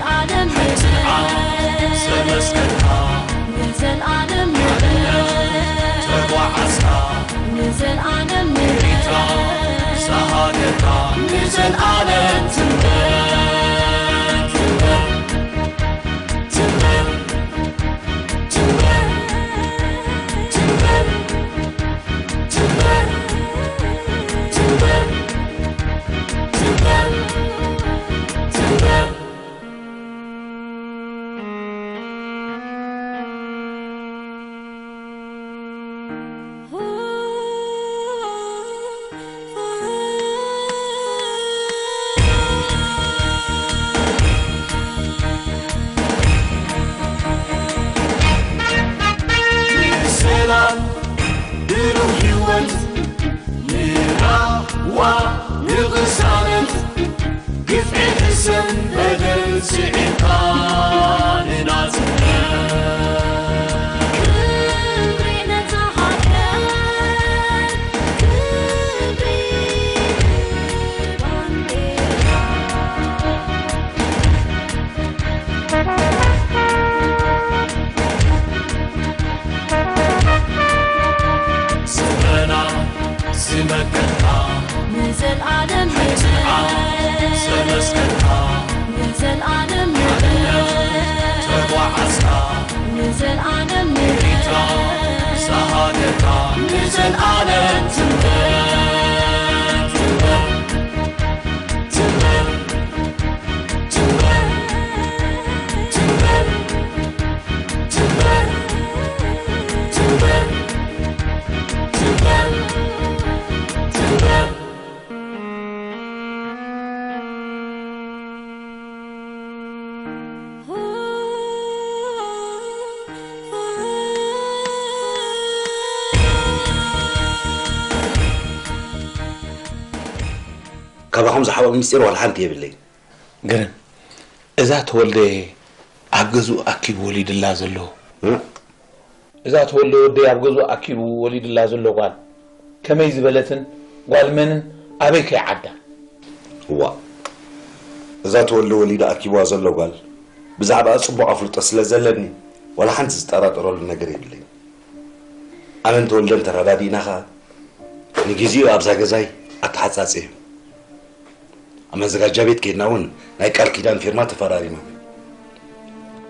نزل عالم سنسكنها نلزى نزل عالم تروى عسها نلزى العالم مجال سهادتها نلزى العالم and I ካብኹም ዝሓበ ምስጢር ዋላ ሓንቲ የብለይ ግን እዛ ተወልደ ኣብ ገዝኡ ኣኪቡ ወሊድላ ዘሎ እዛ ተወልደ ወደይ ኣብ ገዝኡ ኣኪቡ ወሊድላ ዘሎ ጓል ከመይ ዝበለትን ጓል መንን ኣበይ ከይዓዳ እዋ እዛ ተወልደ ወሊዳ ኣኪብዋ ዘሎ ጓል ብዛዕባ ፅቡቅ ኣፍልጦ ስለ ዘለኒ ዋላ ሓንቲ ዝጠራጠረሉ ነገር የብለይ ኣነ እንተወልደን ተረዳዲእና ኸ ንግዜኡ ኣብዛ ገዛይ ኣተሓፃፅ እዩ ኣብ መዘጋጃ ቤት ከይድና እውን ናይ ቃል ኪዳን ፊርማ ተፈራሪና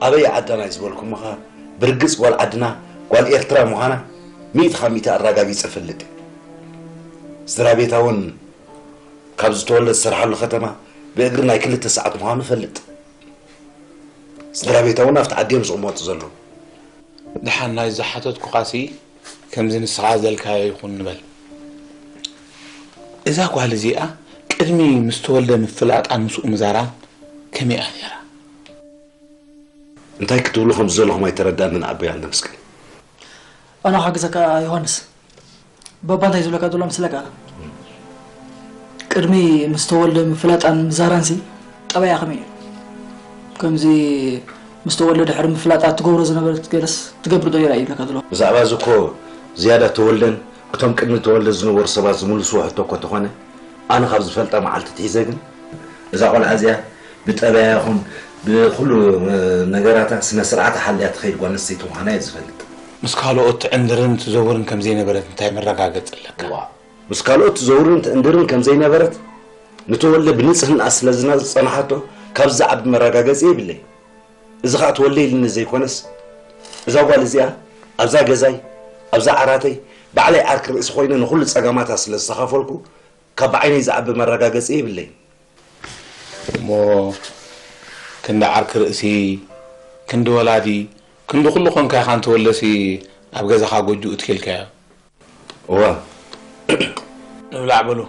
ኣበይ ዓዳና እዩ ዝበልኩሞ ኸ ብርግፅ ጓል ዓድና ጓል ኤርትራ ምዃና ሚእቲ ካብ ሚእቲ ኣረጋጊፀ ፈልጥ ስድራ ቤታ እውን ካብ ዝተወለደ ዝሰርሓሉ ከተማ ብእግሪ ናይ ክልተ ሰዓት ምዃኑ ፈልጥ ስድራ ቤታ እውን ኣብቲ ዓዲዮም ዝቕመጡ ዘለዉ ድሓን ናይ ዝሓተትኩ ቃሲ ከምዚ ንስኻ ዘልካዮ ይኹን ንበል እዛ ጓል እዚኣ ቅድሚ ምስ ተወልደ ምፍላጣን ምስኡ ምዛራን ከመይ እያ ነራ እንታይ ክትብሉ ከም ዘለኹም ኣይተረዳእንን ኣበያ ንመስክን ኣነ ሓግዘካ ዮሃንስ በባ እንታይ ዝብለካ ዘሎ ምስለካ ቅድሚ ምስ ተወልደ ምፍላጣን ምዛራንሲ ጠበያ ከመይ እዩ ከምዚ ምስ ተወልደ ድሕሪ ምፍላጣት ትገብሮ ዝነበረት ገለስ ትገብር ዶ ይራ ይብለካ ዘሎ ብዛዕባ እዚ እኮ ዝያዳ ተወልደን እቶም ቅድሚ ተወልደ ዝነበሩ ሰባት ዝምልስዎ ሕቶ እኮ ተኾነ ኣነ ካብ ዝፈልጣ መዓልቲ ትሒዘ ግን እዛ ቆልዓ እዚኣ ብጠበያ ይኹን ብኩሉ ነገራታ ስነ ስርዓት ሓልያ ትኸይድ ጓል ኣንስተይቲ ምዃና እየ ዝፈልጥ ምስ ካልኦት ትዕንድርን ትዘውርን ከም ዘይነበረት እንታይ መረጋገፅ ኣለካ ምስ ካልኦት ዘውርን ትእንድርን ከም ዘይነበረት ንተወልደ ብንፅህና ስለ ዝፀናሓቶ ካብ ዛዕቢ መረጋገፂ የብለይ እዚ ከዓ ተወልደ ኢልኒ ዘይኮነስ እዛ ጓል እዚኣ ኣብዛ ገዛይ ኣብዛ ዓራተይ ባዕለይ ዓርኪ ርእሲ ኮይኑ ንኩሉ ፀገማታ ስለ ዝተኻፈልኩ ካብ ብዓይነይ ዝዓቢ መረጋገፂ የብለይ እሞ ክንዲ ዓርኪ ርእሲ ክንዲ ወላዲ ክንዲ ኩሉ ኮንካ ኢኻ እንተወለሲ ኣብ ገዛኻ ጎጁኡ ትክልካዮ እዋ ንብላዕ በሉ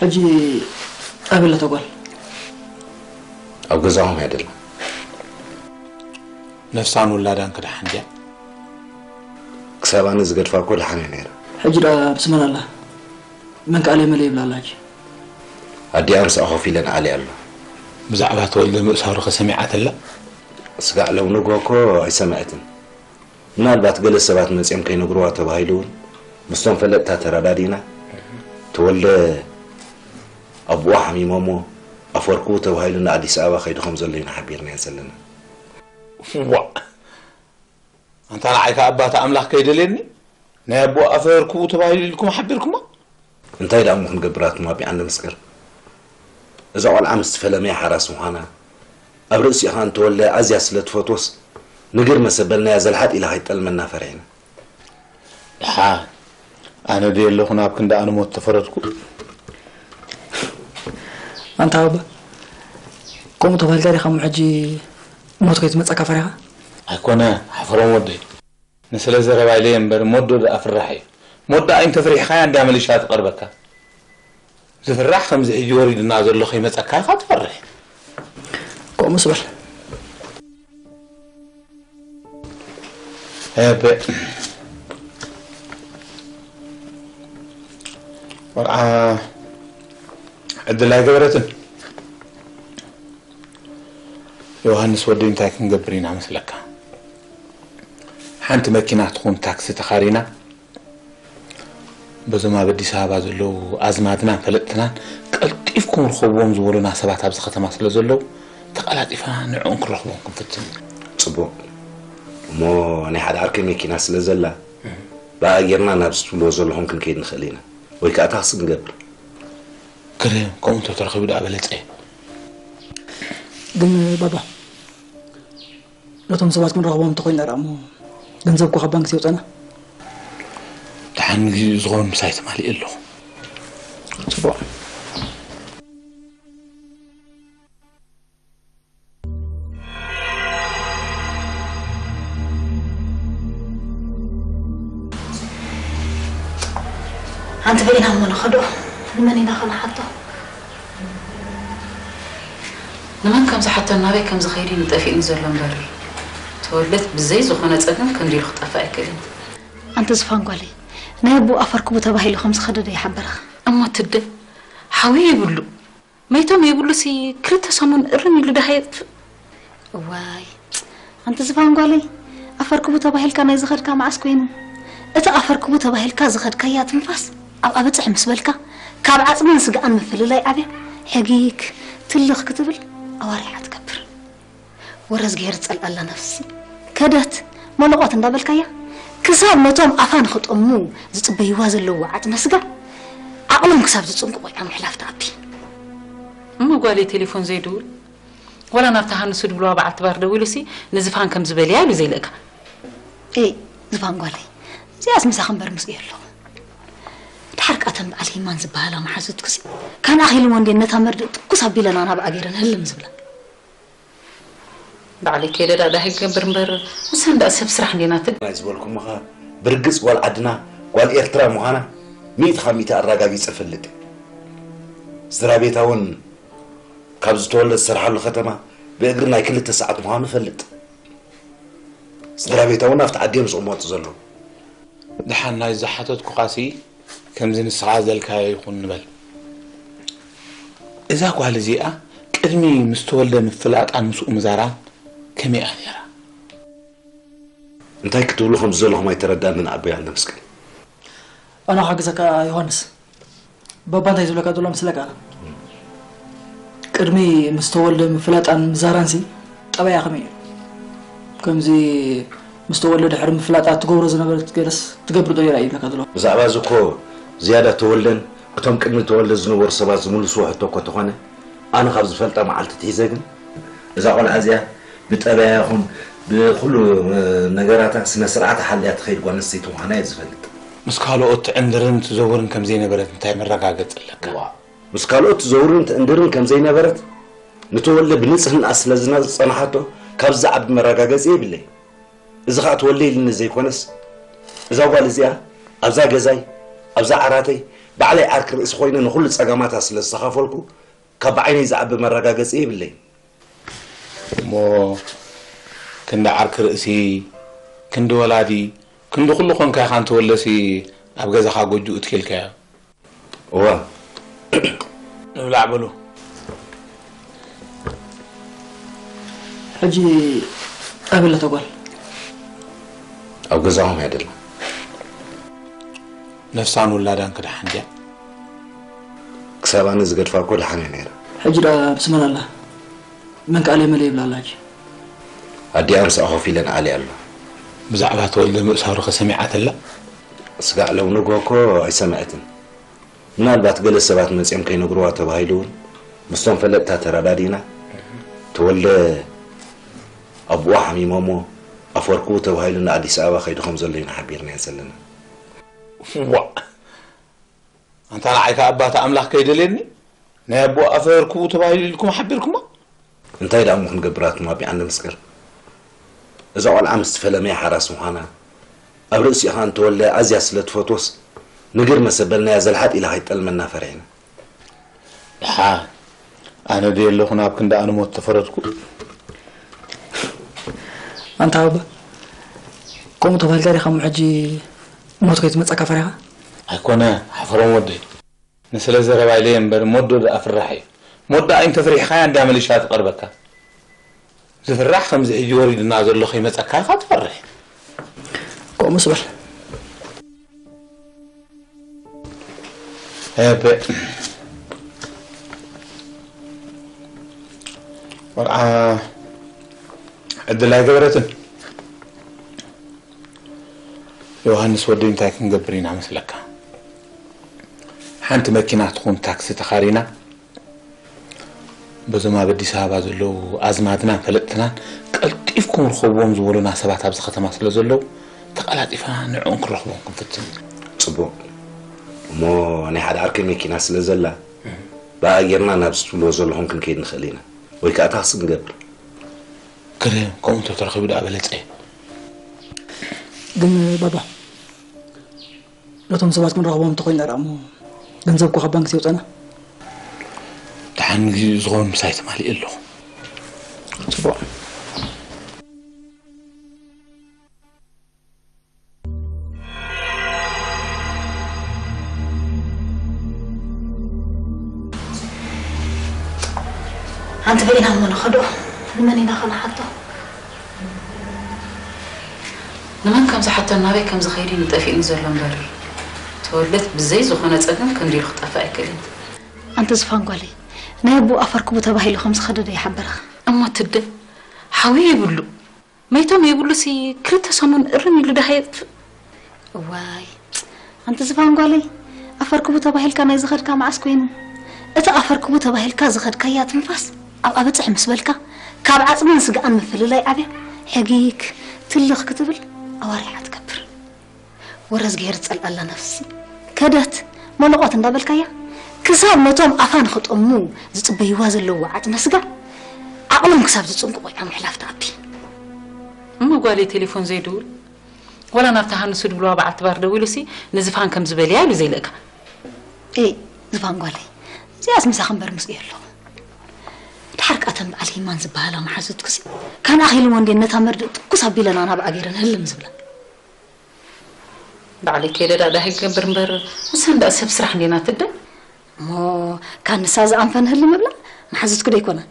ሕጂ ኣበለ ተጓል ኣብ ገዛኹም ኣይደላ ነፍሳን ውላዳን ክድሓን ድያ ክሳብ ኣነ ዝገድፋ እኮ ድሓነ ነይራ ሕጂ ዳ ብስመን ኣላ መን ከኣለይ መለ ይብላ ኣላ ሕጂ ኣዲኣ ምስኣ ኮፍ ኢለን ዓሊ ኣሎ ብዛዕባ ተወልደ ምእሳሩ ከሰሚዓት ኣላ ስጋዕ ለው ንግሮ እኮ ኣይሰምዐትን ምናልባት ገለ ሰባት መፅኦም ከይነግርዋ ተባሂሉ እውን ምስቶም ፈለጥታ ተረዳዲና ተወልደ ኣቦዋ ሓሚሞሞ ኣፈርኩ ተባሂሉ ንኣዲስ ኣበባ ከይዱ ከም ዘሎ ኢና ሓቢርናዮ ዘለና أنت أنا عايك تأملك كيد ليني؟ نابو أفيركو تبايل لكم حبيركم أنت إذا أمو هنقبرات ما بيعند مسكر. إذا أول عام استفلا استفلمي حراس مهانا. أبرئسي هان تولى أزيا سلت فوتوس نجر ما سبلنا يا زلحات إلى هاي تلمنا فرعين ها أنا دي اللي هنا بكن ده أنا موت أنت أبا. كم تبايل تاريخ أم حجي موت كيت متسكا فرعها ኣይኮነ ሓፈሮም ወደይ ንስለ ዘረባይለየ እምበር ሞዶ ደኣ ፍራሕ እዩ ሞዶ ኣይን ተፍሪሕካያ እንዳ መሊሻ ትቐርበካ ዝፍራሕ ከምዚ ሕጂ ወሪድና ዘሎ ከይመፀካ ኢኻ ትፈርሕ ከምኡ ስበል ኣበ ቆልዓ ዕድል ኣይገበረትን ዮሃንስ ወደይ እንታይ ክንገብር ኢና መስለካ ሓንቲ መኪና ትኹን ታክሲ ተኻሪና በዞም ኣብ ኣዲስ ኣበባ ዘለው ኣዝማድናን ፈለጥትናን ቀልጢፍኩም ርኸብዎም ዝበሉና ሰባት ኣብዚ ከተማ ስለ ዘለው ተቐላጢፍና ንዕኦም ክንረኽቦም ክንፍትን ፅቡቅ እሞ ናይ ሓደ ዓርከ መኪና ስለ ዘላ ብኣየርና ናብ ዝትብልዎ ዘለኹም ክንከይድ ንኽእል ኢና ወይ ከዓ ታክሲ ንገብር ግረ ከምኡ እንተተረኺቡ ዳ በለፀ ግን ባባ ነቶም ሰባት ክንረኽቦም እንተኮይና ዳ እሞ ገንዘብ እኳ ካብ ባንኪ ዘውፀና ድሓን ግዜ ዝኸውን ምሳይ ተማሊእ ኣለኹ ፅቡቅ ሓንቲ በኢና እሞ ንኸዶ ንመን ኢና ከነሓቶ ንመን ከምዚ ሓቶ ናበይ ከምዚ ከይዲ ንጠፊእኒ ዘሎ እምበር ተወለት ብዘይ ዝኾነ ፀገም ክንዲሉ ክጠፍእ ኣይክእልን ኣንተ ዝፋንጓለይ ናይ ኣቦ ኣፈርክቡ ተባሂሉ ከም ዝኸደደ ይሓበረኻ እሞ ትደ ሓዊ ይብሉ መይቶም የብሉ ሲ ክልተ ሰሙን እርም ኢሉ ዳሃ የጥፍእ እዋይ ኣንተ ዝፋንጓለይ ኣፈርክቡ ተባሂልካ ናይ ዝኸድካ መዓስ ኮይኑ እቲ ኣፈርክቡ ተባሂልካ ዝኸድካያ ትንፋስ ኣብ ኣበፅሕ ምስ በልካ ካብ ዓፅምን ስጋኣን ምፍልላይ ዓብያ ሕጊክ ትልኽ ክትብል ኣዋሪዓ ትገብር ወረዝ ገይር ፀልኣላ ነፍሲ ከደት መለቆት እንዳበልካያ ክሳብ ነቶም ኣፋ ንክጠሙ ዝፅበይዋ ዘለዉ ዓፅመ ስጋ ዓቕሎም ክሳብ ዝፅንቁ ቆይዓ ምሕላፍ ተኣቢ እሞ ጓሌ ቴሌፎን ዘይድውል ወላ ናብታ ሃንሱ ድብልዋ በዓል ትባር ደው ኢሉ ሲ ንዝፋን ከም ዝበልያ ኢሉ ዘይልእካ ኤይ ዝፋንጓለይ እዚኣስ ምሳ ክንበር ምስ ኣለኹ ድሓር ቃተን በዓል ሂማን ዝበሃላ መሓዙት ክሲ ካን ኣኺሉ ወንዴ ነታ መርድእ ትኩስ ኣቢለና ናብ ኣገረን ህልም ዝብላ ባዕለይ ከይደዳ ዳህ ይገብር እምበር ምስ እንዳ ሰብ ስራሕ እንዴና ት ናይ ዝበልኩም ኸ ብርግፅ ጓል ዓድና ጓል ኤርትራ ምዃና ሚእቲ ካብ ሚእቲ ኣረጋጊፀ ፈልጥ ስድራ ቤታ እውን ካብ ዝተወለደ ዝሰርሓሉ ከተማ ብእግሪ ናይ ክልተ ሰዓት ምዃኑ ፈልጥ ስድራ ቤታ እውን ኣብቲ ዓዲዮም ዝቕመጡ ዘለዉ ድሓን ናይ ዝሓተትኩ ቃሲ ከምዚ ንስኻ ዘልካዮ ይኹን ንበል እዛ ጓል እዚኣ ቅድሚ ምስ ተወልደ ምፍላጣን ምስኡ ምዛራን ከመይ እያ ነራ እንታይ ክትብሉ ከም ዘለኹም ኣይተረዳእኒ ንኣበያ መስቀል ኣነ ሓግዘካ ዮሃንስ ባባ እንታይ ዝብለካ ዘሎ ምስለካ ቅድሚ ምስ ተወልደ ምፍላጣን ምዛራንሲ ጠበያ ከመይ እዩ ከምዚ ምስ ተወልደ ድሕሪ ምፍላጣ ትገብሮ ዝነበረት ገለስ ትገብር ዶ ይራ ይብለካ ዘሎ ብዛዕባ እዚ እኮ ዝያዳ ተወልደን እቶም ቅድሚ ተወልደ ዝነበሩ ሰባት ዝምልስዎ ሕቶ እኮ ተኾነ ኣነ ካብ ዝፈልጣ መዓልቲ ትሒዘ ግን እዛ ቆልዓ እዚኣ ብጠበያ ይኹን ብኩሉ ነገራታ ስነ ስርዓት ሓልያ ትኸይድ ጓል ኣንስተይቲ ምዃና እየ ዝፈልጥ ምስ ካልኦት ትዕንድርን ትዘውርን ከም ዘይነበረት እንታይ መረጋገፅ ኣለካ ምስ ካልኦት ዘውርን ትእንድርን ከም ዘይነበረት ንተወልደ ብንፅህና ስለ ዝፀናሓቶ ካብ ዝዓቢ መረጋገፂ የብለይ እዚ ከዓ ተወልደ ኢልኒ ዘይኮነስ እዛ ጓል እዚኣ ኣብዛ ገዛይ ኣብዛ ዓራተይ ባዕለይ ዓርኪ ርእሲ ኮይነ ንኩሉ ፀገማታ ስለ ዝተኻፈልኩ ካብ ብዓይነይ ዝዓቢ መረጋገፂ የብለይ እሞ ክንዲ ዓርኪ ርእሲ ክንዲ ወላዲ ክንዲ ኩሉ ኮንካ ኢኻ እንተወለሲ ኣብ ገዛኻ ጎጁ እትኬልካዮ እዋ ንብላዕ በሉ ሕጂ ኣበለ ተጓል ኣብ ገዛኹም እያ ደላ ነፍሳን ውላዳን ክድሓን ድያ ክሳብ ኣነ ዝገድፋ እኮ ድሓነ ነይረ ሕጂ ዳ ምስመን ኣላ መን ከኣለይ መለ ይብላ ኣላ ሕጂ ኣዲኣ ምስኣ ኮፍ ኢለን ኣልየ ኣሎ ብዛዕባ ተወልደ ምእሳሩ ከሰሚዓት ኣላ ስጋዕ ለው ንግሆ እኮ ኣይሰምዐትን ምናልባት ገለ ሰባት መፅኦም ከይነግርዋ ተባሂሉ እውን ምስቶም ፈለጥታ ተረዳዲና ተወልደ ኣቦኣ ሓሚሞሞ ኣፈርክቡ ተባሂሉ ንኣዲስ ኣበባ ከይዱ ከም ዘሎ ኢና ሓቢርናዮ ዘለና ዋ እንታ ንዓይካ ኣባታ ኣምላኽ ከይደልየኒ ናይ ኣቦ ኣፈርክቡ ተባሂሉ ኢልኩም ሓቢርኩማ እንታይ ደኣ እሞ ክንገብራትማ ቢዓንደ ምስክር እዛ ቆልዓ ምስ ተፈለመያ ሓራስ ምዃና ኣብ ርእሲኻ እንተወልደ ኣዝያ ስለ ትፈትወስ ንግር መሰበልናያ ዘልሓጥ ኢላ ከይጠልመና ፈሪሕና ድሓ ኣነ ደ ኣለኹ ናብ ክንዳ ኣነሞት ተፈረድኩ ኣንታ ኣባ ከምኡ ተባሂልካ ዲኻ ሞ ሕጂ ሞት ከይትመፀካ ፈሪኻ ኣይኮነ ሓፈሮም ወደይ ንስለ ዘረባይለየ እምበር ሞዶ ደኣ ፍራሕ እዩ مودا أنت فريق خيان دام اللي شاف قربك. زفرح خمس جوري الناظر له خيمة أكال فتفرح قوم اصبر. هبة ورعا. عد الله قبرتن يوهانس ودي انتاك نقبرين عمس لك. حانت مكينة تكون تاكسي تخارينا. በዞም ኣብ ኣዲስ ኣበባ ዘለው ኣዝማድናን ፈለጥትናን ቀልጢፍኩም ርኸብዎም ዝበሉና ሰባት ኣብዚ ከተማ ስለ ዘለው ተቐላጢፍና ንዕኡን ክረኽቦም ክንፍትን ፅቡቅ እሞ ናይ ሓደ ዓርኪ መኪና ስለ ዘላ ብኣየርና ናብ ዝትብልዎ ዘለኹም ክንከይድ ንኽእል ኢና ወይ ከዓ ታክሲ ንገብር ግረ ከምኡ ተተረኺቡ ዳ በለፀ ግን ባባ ነቶም ሰባት ክንረኽቦም እንተኮይና ዳ እሞ ገንዘብ እኮ ካብ ባንክ ዘውፀና ድሓን ግዜ ዝኸውን ምሳይ ተማሊእ ኣለኹ ፅቡቅ ሓንቲ በኢና እሞ ንኸዶ ንመን ኢና ከነሓቶ ንመን ከምዚ ሓቶ ናበይ ከምዚ ከይዲ ንጠፊእኒ ዘሎ እምበር ተወለት ብዘይ ዝኾነ ፀገም ክንዲሉ ክጠፍእ ኣይክእልን ኣንተ ዝፋንጓለይ ናይ ኣቦ ኣፈርክቡ ተባሂሉ ከም ዝኸደደ ይሓበረኻ እሞ ትደ ሓዊ የብሉ መይቶም የብሉ ሲ ክልተ ሰሙን እርም ኢሉ ዳሃ የጥፍእ እዋይ ኣንተ ዝፋንጓለይ ኣፈርክቡ ተባሂልካ ናይ ዝኸድካ መዓስ ኮይኑ እቲ ኣፈርክቡ ተባሂልካ ዝኸድካያ ትንፋስ ኣብ ኣበፅሕ ምስ በልካ ካብ ዓፅምን ስጋኣን ምፍልላይ ዓብያ ሕጊክ ትልኽ ክትብል ኣዋሪዓ ትገብር ወረዝ ገይር ፀልኣላ ነፍሲ ከደት መለቆት እንዳበልካያ ክሳብ ነቶም ኣፋ ንክጠሙ ዝፅበይዋ ዘለዉ ዓፅመ ስጋ ዓቕሎም ክሳብ ዝፅንቅቆ እያ ምሕላፍ ተኣቢ እሞ ጓሌ ቴሌፎን ዘይድውል ወላ ናብታ ሃንሱ ድብልዋ በዓልቲ ባር ደው ኢሉ ሲ ንዝፋን ከም ዝበልያ ኢሉ ዘይልእካ ኤ ዝፋን ጓለይ እዚኣስ ምሳ ክንበር ምስ ኣለኹ ድሓር ቃተን በዓል ሂማን ዝበሃላ መሓዙት ክሲ ካን ኣኺልዎ እንዴ ነታ መርድእ ትኩስ ኣቢለና ናብ ኣጌረን ህልም ዝብላ ባዕለይ ከይደዳ ዳ ይገብር እምበር ንሳ እንዳ ሰብ ስራሕ እንዴና ትደ እሞ ካብ ንሳ ዝኣንፈን ህልም እብላ መሓዙት ክደ ኣይኮነን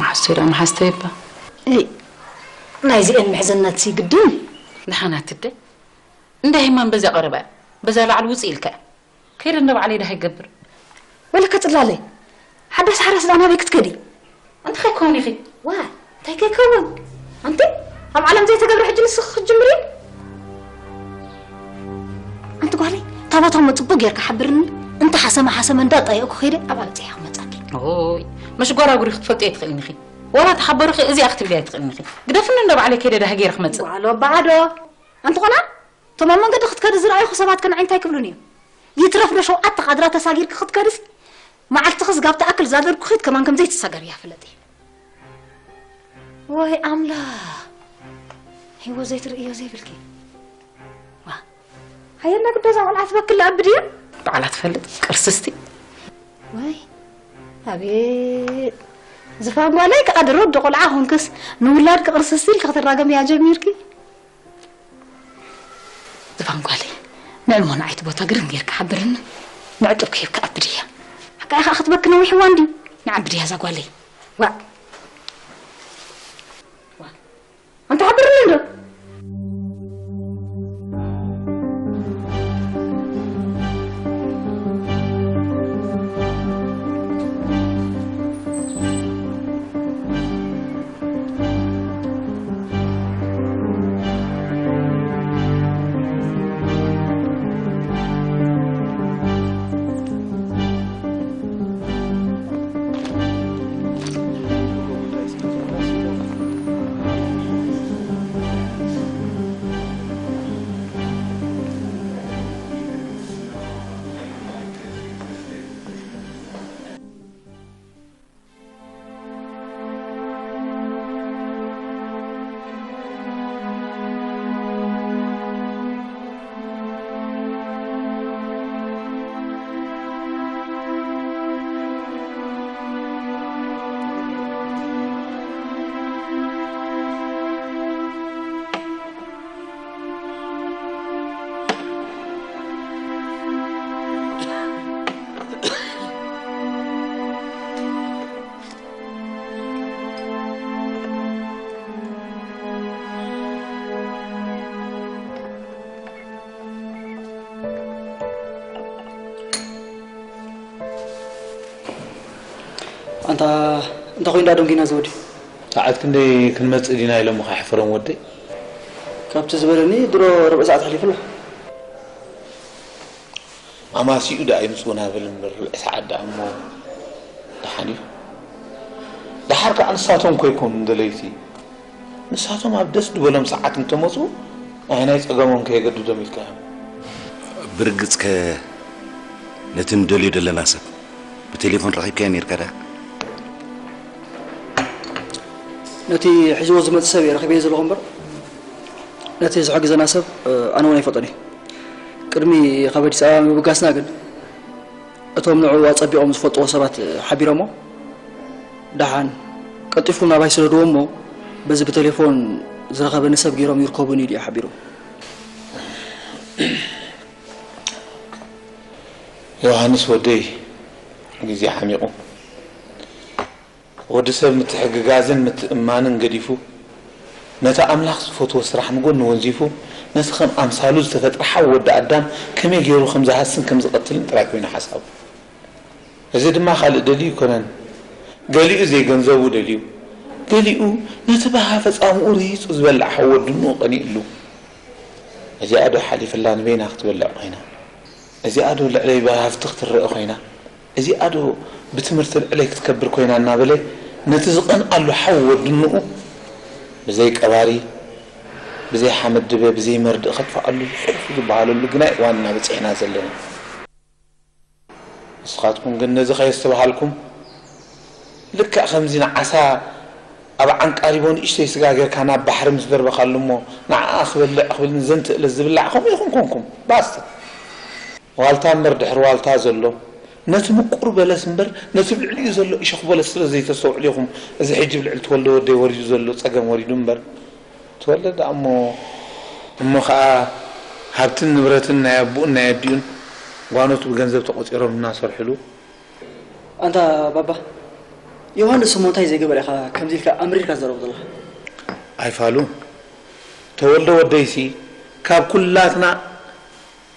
ማሓዝቶ ኢዳ ማሓዝቶ ይባ ኤ ናይዚአን ምሕዝነት ሲ ግድን ንሓና ትደ እንዳ ሂማን በዚያ ቀረባ እያ በዛ ላዕሊ ውፅእ ኢልካ እያ ከይደ እንዳ ባዕለይ ዳ ይገብር ወላ ከፅላለይ ሓዳስ ሓራስ ዳ ናበይ ክትከዲ እንተ ከይከውን ኢኺ ዋ እንታይ ከይከውን ኣንቲ ኣብ ዓለም ዘይተገብረ ሕጂ ንስኽ ክጅምር እዩ ኣንቲ ጓለይ ታባቶም ፅቡቅ ጌርካ ሓብርኒ انت حسما حسما دا طايقك خيري؟ ابال تي حمت عندي أوي. مش غورا غوري تفلطي يتخلني خي. ولا تحبر خي ازي أختي بيا يتخلني خي. قدفن اندب على كده ده غير خمت وعلى بعدو أنت قنا تمام من قد اختكر زرعي خو سبات كن عينتاي كبلوني يترف نشو ات قدره تساغير كختكرس معلت خس غابت أكل زادر كخيت كمان كم زيت تساغر يا فلطي واي أملا. هو زيت رئيو زي بالكي وا. هيا أنا كنت ازعل عثبك كل ابديه እያ በዓላ ትፈልጥ ቅርስስቲ ወይ ኣቤት ዝፋንጓለይ ከዓ ድሮ ዶ ቆልዓ ኮንክስ ንውላድ ክቅርስ ስቲል ክትራገም እያ ጀሚርኪ ዝፋንጓለይ ንዕሞ ንዓይቲ ቦታ ግድን ጌርካ ሓብርኒ ንዕጡብ ከይብካ ኣብድ እያ ሓቃ ኢኻ ክትበክ ነዊሕዋ እንዲ ንዓብድ እያ ዛጓለይ ዋ ዋ ኣንተ ሓብርኒ ዶ نخوين دادون جينا زودي تعالت كندي كن ما تسألينا إلى مخا حفرهم ودي كاب تزبرني درو ربع ساعة حليف له أما سي أدا أي مسكونا في المر الإسعاد دعمو تحليف دحركة عن ساتهم كيكون من دليتي نساتهم عبدس دولهم ساعة انتموتوا أنا أتقامهم كي يقدروا دم الكهام برقتك نتندلي دلنا سب بتليفون رحيب كان يركرا ነቲ ሒዝዎ ዝመፅእ ሰብ እየ ረኪበየ ዘለኹ እምበር ነቲ ዝሕግዘና ሰብ ኣነ እውን ኣይፈጦን እየ ቅድሚ ካብ ኣዲስ ኣበባ ምብጋስና ግን እቶም ንዕኡ ኣፀቢቖም ዝፈልጥዎ ሰባት ሓቢሮሞ ዳሓን ቀጢፉ ናባይ ስለድዎ እሞ በዚ ብቴሌፎን ዝረኸበኒ ሰብ ገይሮም ይርከቡን እዩ ድያ ሓቢሮም ዮሃንስ ወደይ ግዜ ሓሚቑ ወዲ ሰብ ምትሕግጋዝን ምትእማንን ገዲፉ ነቲ ኣምላኽ ዝፈትዎ ስራሕ ንጎኒ ወንዚፉ ነቲ ከም ኣምሳሉ ዝተፈጥረ ሓዊ ወዲ ኣዳም ከመይ ገይሩ ከም ዝሃስን ከም ዝቐትልን ጥራይ ኮይኑ ሓሳቡ እዚ ድማ ካልእ ደልዩ ይኮነን ገሊኡ ዘይገንዘቡ ደልዩ ገሊኡ ነቲ ባሃ ፈፃምኡ ርሂፁ ዝበልዕ ሓዊ ወድንኡ ቀኒኡሉ እዚኣ ዶ ሓሊፍላ ንበይና ክትበልዕ ኮይና እዚኣ ዶ ልዕለይ ብሃፍቲ ክትረአ ኮይና እዚኣ ዶ ብትምህርቲ ልዕለይ ክትከብር ኮይና እናበለ ነቲ ዝቐንኣሉ ሓዊ ወድንኡ ብዘይ ቀባሪ ብዘይ ሓመድ ድበ ብዘይ መርድእ ከጥፍኣሉ ዝሕርፉ ዝበሃለሉ ግና እዋን እናበፅሕና ዘለና ንስኻትኩም ግን ነዚ ከየስተባሃልኩም ልክዕ ከምዚ ንዓሳ ኣብ ዓንቃሪቦ ንእሽተይ ስጋ ጌርካ ናብ ባሕሪ ምስ ደርበካሉ እሞ ንዓ ክበልዕ ክብል ዘንትእለት ዝብላዕ ከምኡ ኢኹም ኮንኩም ባስተ ዋልታ እምበር ድሕሪ ዋልታ ዘሎ ነቲ ምቁር በለስ እምበር ነቲ ብልዕሊኡ ዘሎ እሸኽ በለስ ስለ ዘይተሰውዕሉ ኢኹም እዚ ሕጂ ብልዕሊ ትወልዶ ወደይ ወሪዱ ዘሎ ፀገም ወሪዱ እምበር ትወለድ እሞ እሞ ከዓ ሃብትን ንብረትን ናይ ኣቡኡን ናይ ኣዲኡን ጓኖቱ ብገንዘብ ተቆፂሮም እናሰርሕሉ ኣንታ ባባ ዮሃንስ እሞ እንታይ ዘይገበረ ኢኻ ከምዚ ኢልካ ኣምሪርካ ዝዘረቡ ዘለካ ኣይፋሉ ተወልደ ወደይሲ ካብ ኩላትና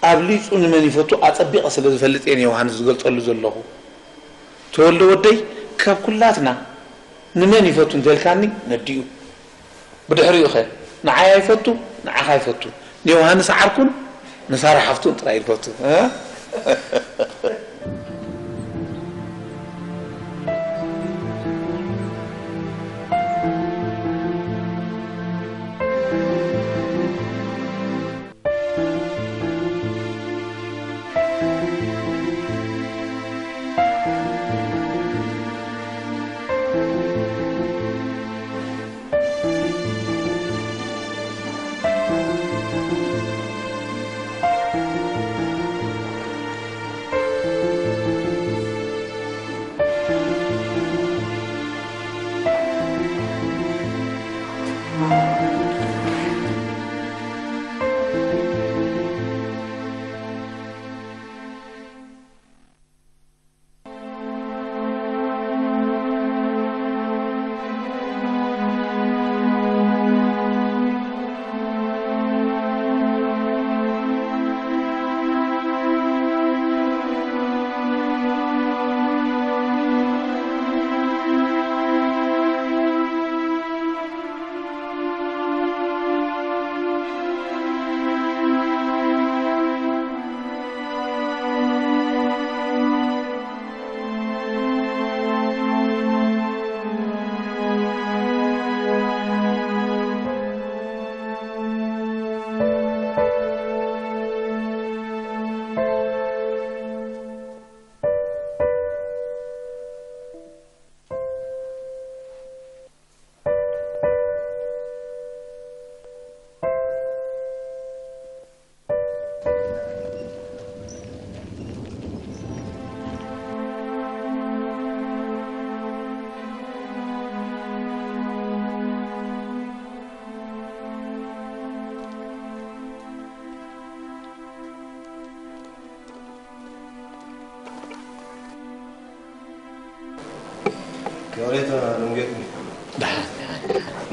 أبليس أن من يفتو أتبقى سلسة فلتين يوحان زغل طلو زلوه تولد ودي كاب كلاتنا نمن يفتو انتلكاني نديو بدحر يخير نعايا يفتو نعاها يفتو يوحان سعركن نسار حفتو ترى يفتو ها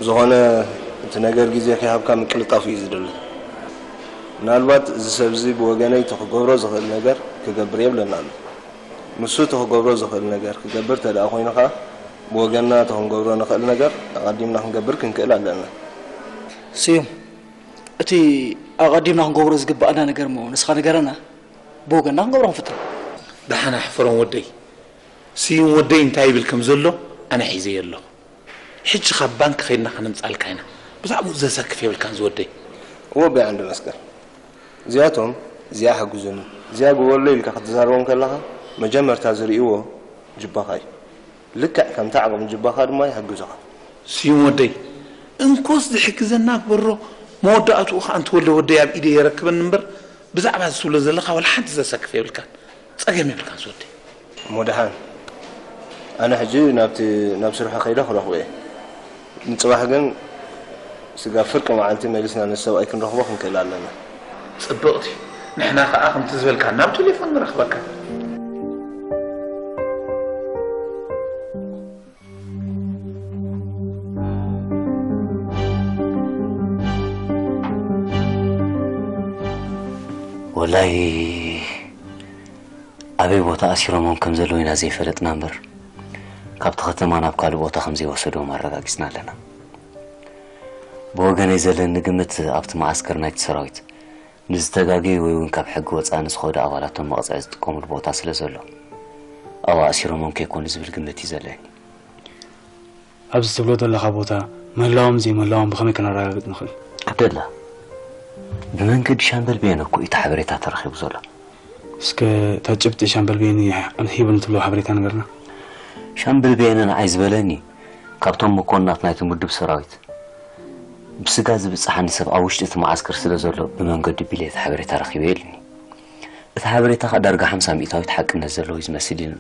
ዝኾነ እቲ ነገር ግዜ ከይሃብካ ምቅልጣፍ እዩ ዝደሊ ምናልባት እዚ ሰብ እዚ ብወገነይ እቲ ክገብሮ ዝኽእል ነገር ክገብር የብለና ኣሎ ንሱ እቲ ክገብሮ ዝኽእል ነገር ክገብር ተደኣ ኮይኑ ከዓ ብወገንና እቲ ክንገብሮ ንኽእል ነገር ኣቐዲምና ክንገብር ክንክእል ኣለና ስዮም እቲ ኣቐዲምና ክንገብሮ ዝግባአና ነገር ሞ ንስኻ ነገረና ብወገንና ክንገብሮ ክንፍትር ድሓና ሕፍሮም ወደይ ስዩም ወደይ እንታይ ይብል ከም ዘሎ ኣነ ሒዘየ ኣለኹ ሕጂ ካብ ባንኪ ከይድና ከነምፃልካ ኢና ብዛዕባኡ ዘሰክፍ የብልካን ዝወደይ እዎ ቢዓንዲ መስቀል እዚኣቶም እዚኣ ሓግዙኒ እዚኣ ግበሎ ኢልካ ክትዛረቦም ከለኻ መጀመርታ ዝርእይዎ ጅባኻ እዩ ልክዕ ከምታ ዓቕሚ ጅባኻ ድማ ይሕግዙኻ ስዩም ወደይ እንኮስ ዝሕግዘና ግበሮ መወዳእትኡ ከዓ እንትወለ ወደይ ኣብ ኢደ የረክበኒ እምበር ብዛዕባ ዝትብሎ ዘለካ ወላ ሓንቲ ዘሰክፍ የብልካን ፀገም የብልካን ዝወደይ እሞ ድሓን ኣነ ሕጂ ናብቲ ናብ ስርሖ ከይደ ክረኽቦ እየ ንፅባሕ ግን ስጋ ፍርቂ መዓልቲ መሊስና ንሰብኣይ ክንረኽቦ ክንክእል ኣለና ፅብቕቲ ንሕና ከዓ ከምቲ ዝበልካ ናብ ቴሌፎን ንረኽበካ ወላይ ኣበይ ቦታ ኣሲሮሞም ከም ዘለዉ ኢና ዘይፈለጥና እምበር ካብቲ ከተማ ናብ ካልእ ቦታ ከም ዘይወሰዶም ኣረጋጊፅና ኣለና ብወገነይ ዘለኒ ግምት ኣብቲ ማዓስከር ናይቲ ሰራዊት ንዝተጋገዩ ወይ እውን ካብ ሕጊ ወፃኢ ንዝኸዱ ኣባላቶም መቕፅዒ ዝጥቀሙሉ ቦታ ስለ ዘሎ ኣብኡ ኣሲሮሞም ከይኮኑ ዝብል ግምት እዩ ዘለኒ ኣብዚ ትብሎ ዘለካ ቦታ ምህላዎም ዘይምህላዎም ብኸመይ ክነረጋግፅ ንኽእል ዓብደላ ብመንገዲ ሻምበል ቤነ እኮ እቲ ሓበሬታ ተረኺቡ ዘሎ እስከ እታ ጭብጢ ሻምበል ቤኒ ሂብን ትብሎ ሓበሬታ ነገርና شامبل بينن عايزبلني كابتم مكونات نايت مدب سراويت بسجاز بصحاني سب اوشت ات معسكر سله زلو بمنقد بليت حبري ترخيب يلني ات حبري تا درجه 50 مئتاويت حقنا زلو يزمسل ينلو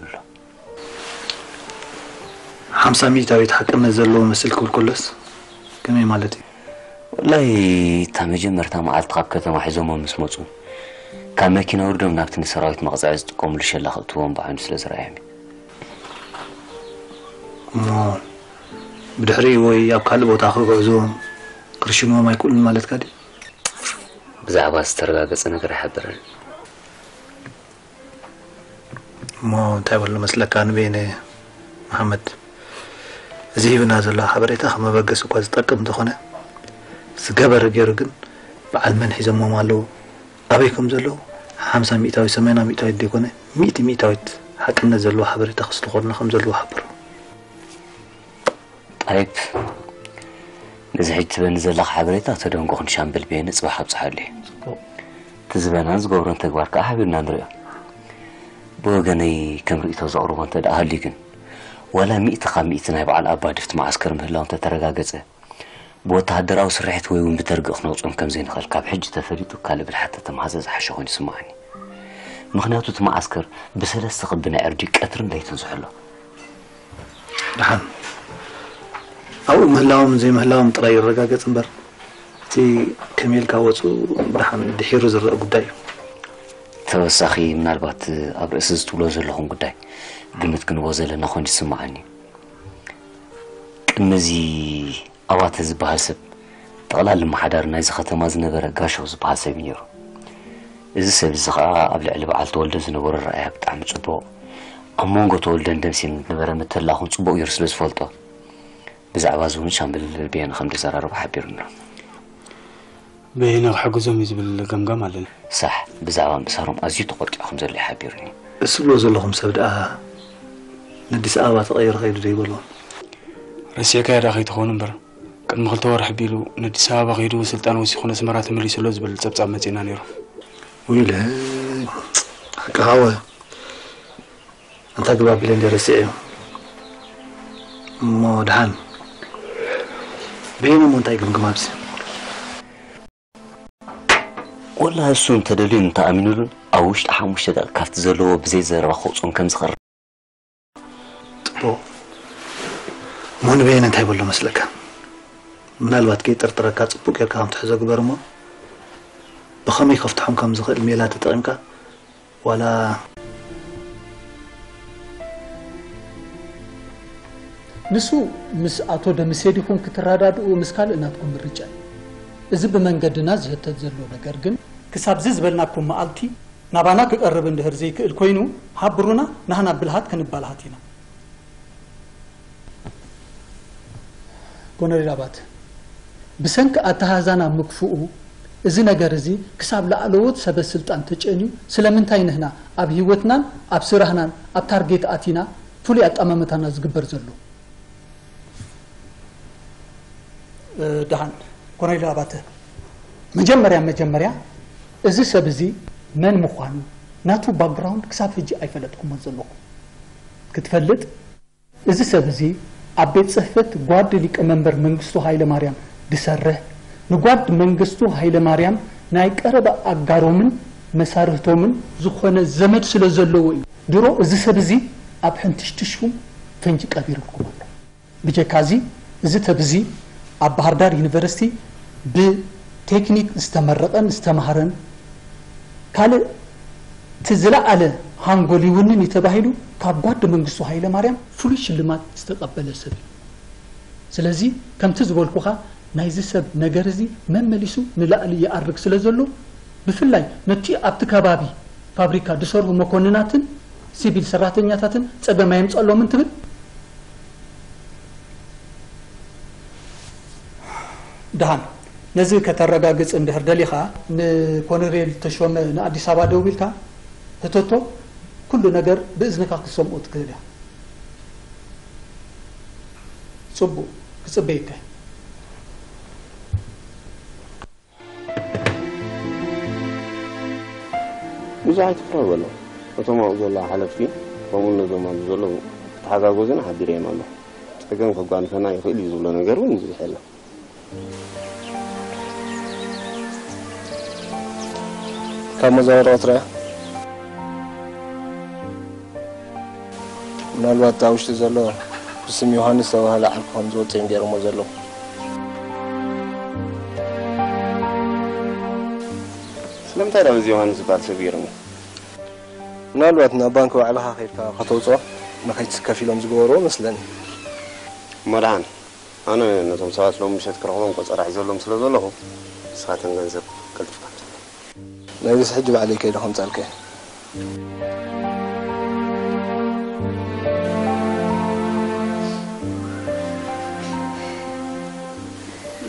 50 مئتاويت حقنا زلو مسل كل كلس كمي مالتي والله تا مجمرتا معلت قاب كتما حزوم مسموصو كان ماكينه وردم نابتن سراويت مقزعز تقوم لشلخ تبون بعين سله زرايمي ብድሕሪ ወይ ኣብ ካልእ ቦታ ክግዕዞ ክርሽሞም ኣይክእሉን ማለትካ ዲ ብዛዕባ ዝተረጋገፀ ነገር ኣይሓብረን እሞ እንታይ በሎ መስለካ ንቤነ መሓመድ እዚ ሂብና ዘሎ ሓበሬታ ከም መበገሲ እኳ ዝጠቅም እንተኾነ ዝገበረ ገይሩ ግን በዓል መን ሒዘሞም ኣለዉ ኣበይ ከም ዘለዉ ሓምሳ ሚእታዊት ሰማይና ሚእታዊት ዘይኮነ ሚእቲ ሚእታዊት ሓቅነት ዘለዎ ሓበሬታ ክስተኾድና ከም ዘለዎ ሓብሩ ጣይብ ነዚ ሕጂ ትበኒ ዘለካ ሓበሬታ ተደንጎ ክንሻምበል ቤነ ፅባሕ ኣብፅሓሉ እዩ እቲ ዝበናን ዝገብሮን ተግባር ከዓ ሓቢርና ንሪኦ ብወገነይ ከም ርእቶ ዘቕርቦ እንተ ደኣ ሃልዩ ግን ዋላ ሚእቲ ካብ ሚእቲ ናይ በዓል ኣባ ድፍቲ ማዓስከር ምህላው እንተተረጋገፀ ብወተሃደራዊ ስርሕት ወይ እውን ብተርግእ ክነውፅኦም ከም ዘይንኽእል ካብ ሕጂ ተፈሊጡ ካልእ ብልሓተ ተመሃዘ ዝሓሸ ኮይኑ ይስማዓኒ ምክንያቱ እቲ ማዓስከር ብሰለስተ ክቢ ናይ ዕርዲ ቀትርን ለይትን ዝሕሎ ድሓን ኣብኡ ምህላዎም ዘይምህላዎም ጥራይ ይረጋገፅ እምበር እቲ ከመልካ ወፁ ድሓን ድሒሩ ዝረአ ጉዳይ እዩ ተወሳኺ ምናልባት ኣብ ርእሲ ዝትብሎ ዘለኹም ጉዳይ ግምት ክንቦ ዘለና ኮይኑ ይስማዓኒ ቅድሚዚ ኣባተ ዝበሃል ሰብ ጠቕላሊ መሓዳር ናይዚ ከተማ ዝነበረ ጋሻው ዝበሃል ሰብ እዩ ነይሩ እዚ ሰብ እዚ ከዓ ኣብ ልዕሊ በዓል ተወልደ ዝነበሮ ረኣያ ብጣዕሚ ፅቡቅ ኣብ መንጎ ተወልደን ደምሲን ዝነበረ ምትላኹን ፅቡቅ ጌሩ ስለ ዝፈልጦ ብዛዕባ እዚ እውን ሻምብል ቤነ ከም ዝዘራርቡ ሓቢሩና በይነ ክሕግዞም እዩ ዝብል ገምጋም ኣለኒ ሳሕ ብዛዕባ ምእሳሮም ኣዝዩ ተቆጢዑ ከም ዘሎ ይሓቢሩኒ እስብሎ ዘለኹም ሰብ ደኣ ንኣዲስ ኣበባ ተቐይሩ ከይዱ ዶ ይበልዎም ረሲዕካ ዳ ከይትኾኑ እምበር ቅድሚ ክልተ ወርሒ ኣቢሉ ንኣዲስ ኣበባ ከይዱ ስልጣን ወሲኹ ነስመራ ተመሊሱ ኣሎ ዝብል ፀብፃብ መፂና ነይሩ ውይለ ሓቂኻወ እንታ ግባ ቢለ እንደ ረሲዕ እዩ እሞ ድሓን በይነ ሞ እንታይ ግምግም ኣብዚ ወላ እሱ እንተደልዩ እንተኣሚኑሉን ኣብ ውሽጢ ሓሙሽተ ደቂ ካብቲ ዘለዎ ብዘይ ዘረባ ከውፅኦም ከም ዝቐርብ ፅቡቅ እሞ ንበይነ እንታይ በሎ መስለካ ምናልባት ከይጠርጥረካ ፅቡቅ ጌርካ ከም ትሕዞ ግበር እሞ ብኸመይ ከፍትሖም ከም ዝኽእል ሜላ ተጠቒምካ ዋላ ንሱ ምስ ኣቶ ደምሴ ዲኹም ክትረዳድኡ ምስ ካልእ ናትኩም ምርጫ እዚ ብመንገድና ዝህተት ዘሎ ነገር ግን ክሳብ ዚ ዝበልናኩም መዓልቲ ናባና ክቀርብ እንድህር ዘይክእል ኮይኑ ሃብሩና ናህና ብልሃት ክንባልሃት ኢና ኮነሬል ኣባት ብሰንኪ ኣተሃዛና ምግፍኡ እዚ ነገር እዚ ክሳብ ላዕለዎት ሰበ ስልጣን ተጨንዩ ስለምንታይ ንህና ኣብ ሂወትናን ኣብ ስራሕናን ኣብ ታርጌት ኣቲና ፍሉይ ኣጠማምታና ዝግበር ዘሎ ድሃን ኮነሬል ኣባተ መጀመርያ መጀመርያ እዚ ሰብ እዚ መን ምዃኑ ናቱ ባክግራውንድ ክሳብ ሕጂ ኣይፈለጥኩሞን ዘለኹም ክትፈልጥ? እዚ ሰብ እዚ ኣብ ቤት ፅሕፈት ጓዲ ሊቀመንበር መንግስቱ ሃይለ ማርያም ድሰርሕ ንጓድ መንግስቱ ሃይለ ማርያም ናይ ቀረበ ኣጋሮምን መሳርህቶምን ዝኾነ ዘመድ ስለ ዘለዎ እዩ። ድሮ እዚ ሰብ እዚ ኣብ ሕንትሽትሽኩም ፈንጂ ቀቢርልኩም ኣሎ። ብጀካዚ እዚ ሰብ እዚ ኣብ ባህር ዳር ዩኒቨርሲቲ ብቴክኒክ ዝተመረቐን ዝተምሃረን ካልእ እቲ ዝለዓለ ሃንጎል ይውንን እዩ ካብ ጓዲ መንግስቱ ሃይለ ማርያም ፍሉይ ሽልማት ዝተቐበለ ሰብ። እዩ ስለዚ ከምቲ ዝበልኩኻ ናይዚ ሰብ ነገር እዚ መመሊሱ ንላዕሊ ይኣርግ ስለ ዘሎ ብፍላይ ነቲ ኣብቲ ከባቢ ፋብሪካ ዝሰርሑ መኮንናትን ሲቪል ሰራተኛታትን ፀገም ኣየምፀሎምን ትብል ድሃን ነዚ ከተረጋግፅ እንድሕር ደሊኻ ንኮሎኔል ተሾመ ንኣዲስ ኣበባ ደው ኢልካ ህተቶ ኩሉ ነገር ብእዝንካ ክሰምዖ ትክእል እያ። ፅቡቅ ክፅበየካ ብዙሕ ኣይትፍረበሎ እቶም ኣብኡ ዘሎ ሓለፍቲ ከምኡ ነዞም ኣብዚ ዘሎ ተሓጋጎዝን ሓቢር እዮም ኣሎ። ፀገም ከጓንፈና ይኽእል እዩ ዝብሎ ነገር እውን ብዙሕ የሎ ካብ መዘባበቂ ትረያ ምናልባት ኣብ ውሽጢ ዘሎ ብስም ዮሃንስ ዝተባሃለ ዓርኪ ከም ዝወፅእ እዮም ገይሮሞ ዘለዉ ስለምንታይ ዳ በዚ ዮሃንስ ዝበሃል ሰብ ገይሮም ምናልባት ናብ ባንኪ ባዕልኻ ከይድካ ከተውፅኦ ንከይትስከፍ ኢሎም ዝገበርዎ መስለኒ መድሃን ኣነ ነቶም ሰባት ሎም ምሸት ክረኽቦም ቆፀራ ሒዘሎም ስለ ዘለኹ ንስኻትን ገንዘብ ቀልጥፍካ ናይዚ ሕጂ ባዕለይ ከይደ ከምፃልከ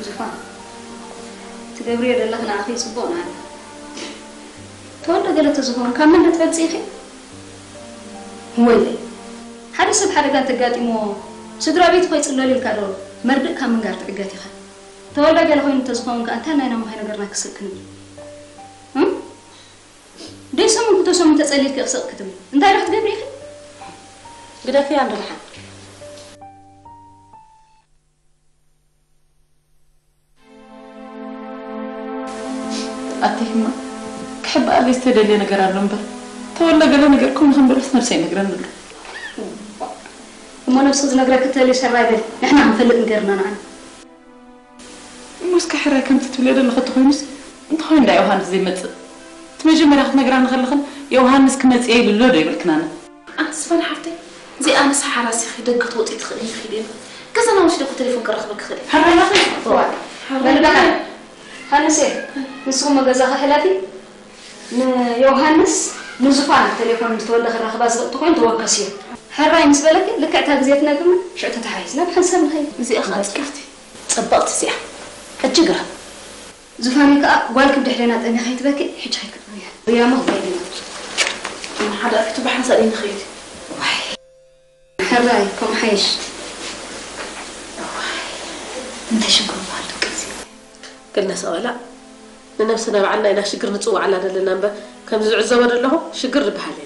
ዙፋን ትገብርዮ ዘለኽ ንኣኺ ፅቡቅ ንኣለ ተወልደ ገለ ተዝኾኑ ካብ መን ትፈልፂ ኢኺ ወይ ሓደ ሰብ ሓደጋ እንተጋጢሞ ስድራ ቤት ኮይ ፅለል ኢልካ ዶ መርድእ ካብ ምንጋር ትዕገት ኢኸ ተወልዳ ገለ ኮይኑ እንተዝኸውን ከ እንታይ ናይና ምሃይ ነገርና ክስእ ክንብል ደይ ሰሙን ክተሰሙን ተፀሊልክ ክስቕ ክትብል እንታይ ዶ ክትገብሪ ኢኸ ግደፊያ ንድልሓ ኣተይማ ክሕበኣ ዘይ ዝተደልየ ነገር ኣሎ እምበር። ተወላ ነገር ከምኡ ክንበረስ ነብሰ ይነግረኒ ኣሎ እሞ ነብሲ ዝነግረክ ተልዩ ሰራ ይበል ንሕና ክንፈልጥ ንገርና ንዓና ሞስካ ሕራይ ከምቲ ትብለደ ንኽቲ ኮይኑስ እንተኾይ እንዳ ዮሃንስ ዘይመፅእ እቲ መጀመርያ ክትነግራ ንኸለኽን ዮሃንስ ክመፅየ ይብሎ ዶ ይብልክናነ ኣንተ ዝፈነ ሓፍተይ እዚኣ ነስ ሓራሲ ኺ ደገ ትወፅእ ትኽእል ይኽእል እየ ገዛና ውሽጢ ቴሌፎን ክረኽበ ክኽእል እየ ሓራይ መልዳኻ ሃንሴ ንስኹም ገዛኻ ሕላፊ ንዮሃንስ ንዙፋን ቴሌፎን ዝተወለ ክራኸባ ዝኽእልቲ ኮይኑ ተወከስ እዩ ሕራይ ምስ በለክ ልክዕታ ግዜ ትነግርና ሽዑ ተተሓይዝና ብሓንሳብ ንኸይድ እዚኣ ኸ ፅቅፍቲ ፅበቕቲ እዚኣ ሕጂ ግራ ዙፋን ከዓ ጓል ክብዲ ሕደና ጠሚኻ ይትበክእ ሕጂ ኸይክእያ እያሞ ክኸይድና ሓደ ኣፊቱ ብሓንሳብ እዩ ንኸይድ ሕራይ ከምኡ ሓይሽ እንታይ ሽግር በሃል ደቂ ገና ሰበላ ንነብስና ባዕልና ኢና ሽግር ንፅዋዕላ ዘለና እምበር ከምዚ ዝዕዘቦ ዘለኹ ሽግር ዝበሃል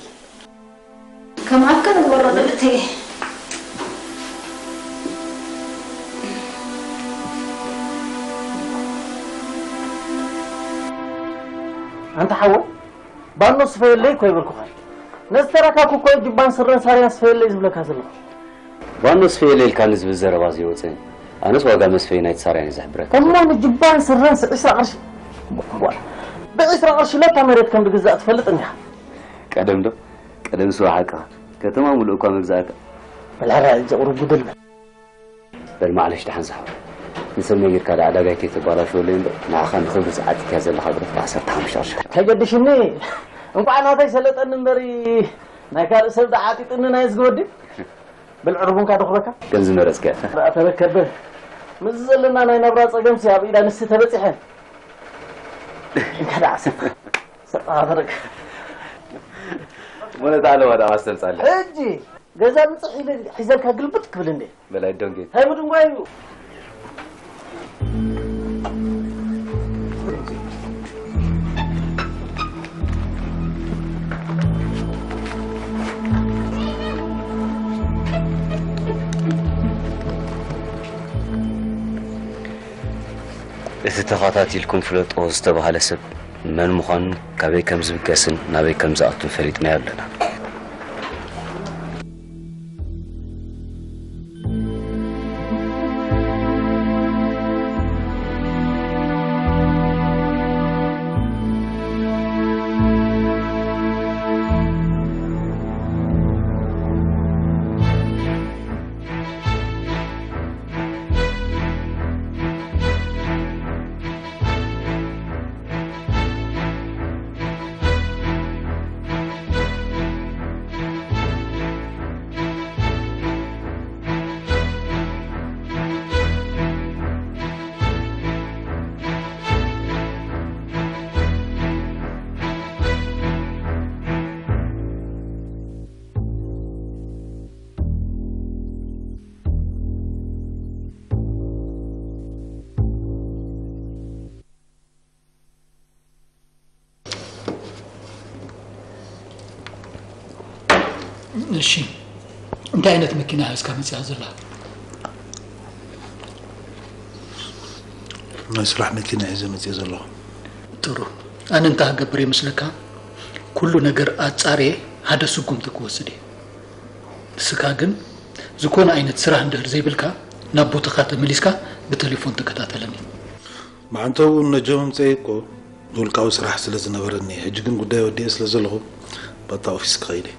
የለ ከም ኣካ ዝወረደ እተየ أنت حوا بانو سفيل لي كوي بالكوخال نستركا كوكو جبان سرن ساريان سفيل لي زبلك هذا ዋኖ ስፈየ ሌልካ ንዝብል ዘረባ ዘይወፅን ኣነስ ዋጋ መስፈይ ናይ ተሳርያ እዩ ዘሕብረካ እሞ ንጅባን ስረን ስዕስራ ቅርሺ ብዕስራ ቅርሺ ለታ መሬት ከም ዝግዛእ ትፈልጥ እኒኻ ቀደም ዶ ቀደም ስዋሓካ ከተማ ሙሉእ እኳ መግዛእካ በልዕራ ዘቕሩ ጉድል በል ማዕለሽ ድሓን ዝሓብ ንሰብ ነጊርካ ዳ ዕዳጋይ ከይተባላሸወሉ እምበር ንዓኻ ንክብሪ ዝዓጢት እያ ዘለካ ብረት ብዓሰርተ ሓሙሽተ ቅርሺ ከገድሽኒ እንኳዕ ናተይ ሰለጠኒ እምበሪ ናይ ካልእ ሰብ ደዓጢጥኒ ናይ ዝግበዲ ብልዕሩፍ እንካ ድኽበካ ከም ዝመረፅከ ራእ ተረከበ ምስ ዘለና ናይ ነብራ ፀገምሲ ኣብ ኢዳ ንስቲ ተበፂሐን እንካ ዳዓ ሰጥኻ ሰጥኻ ተረከብ ሞነት ኣለዋ ዳ ማስተልፃለ ሕጂ ገዛ ምፅሕ ኢለ ሒዘልካ ግልብጥ ክብል እንዴ በላይ ዶንጌት ሃይ ምድንጓይ እዩ እቲ ተኸታቲልኩም ፍለጦ ዝተባሃለ ሰብ መን ምዃኑን ካበይ ከም ዝብገስን ናበይ ከም ዝኣቱን ፈሊጥናዮ ኣለና እሺ እንታይ ዓይነት መኪና ሒዝካ መፅያ ዘላ ናይ ስራሕ መኪና ሒዘ መፅእ ዘለኹ ጥሩ ኣነ እንታይ ክገብር ይመስለካ ኩሉ ነገር ኣፃርየ ሓደ ስጉምቲ ክወስድ እየ ንስካ ግን ዝኾነ ዓይነት ስራሕ እንድሕር ዘይብልካ ናብ ቦታኻ ተመሊስካ ብቴሌፎን ተከታተለኒ መዓንተ እውን ነጆም ምፅአ እኮ ውልቃዊ ስራሕ ስለ ዝነበረኒ ሕጂ ግን ጉዳይ ወዲአ ስለ ዘለኹ በታ ኦፊስ ክኸይድ እየ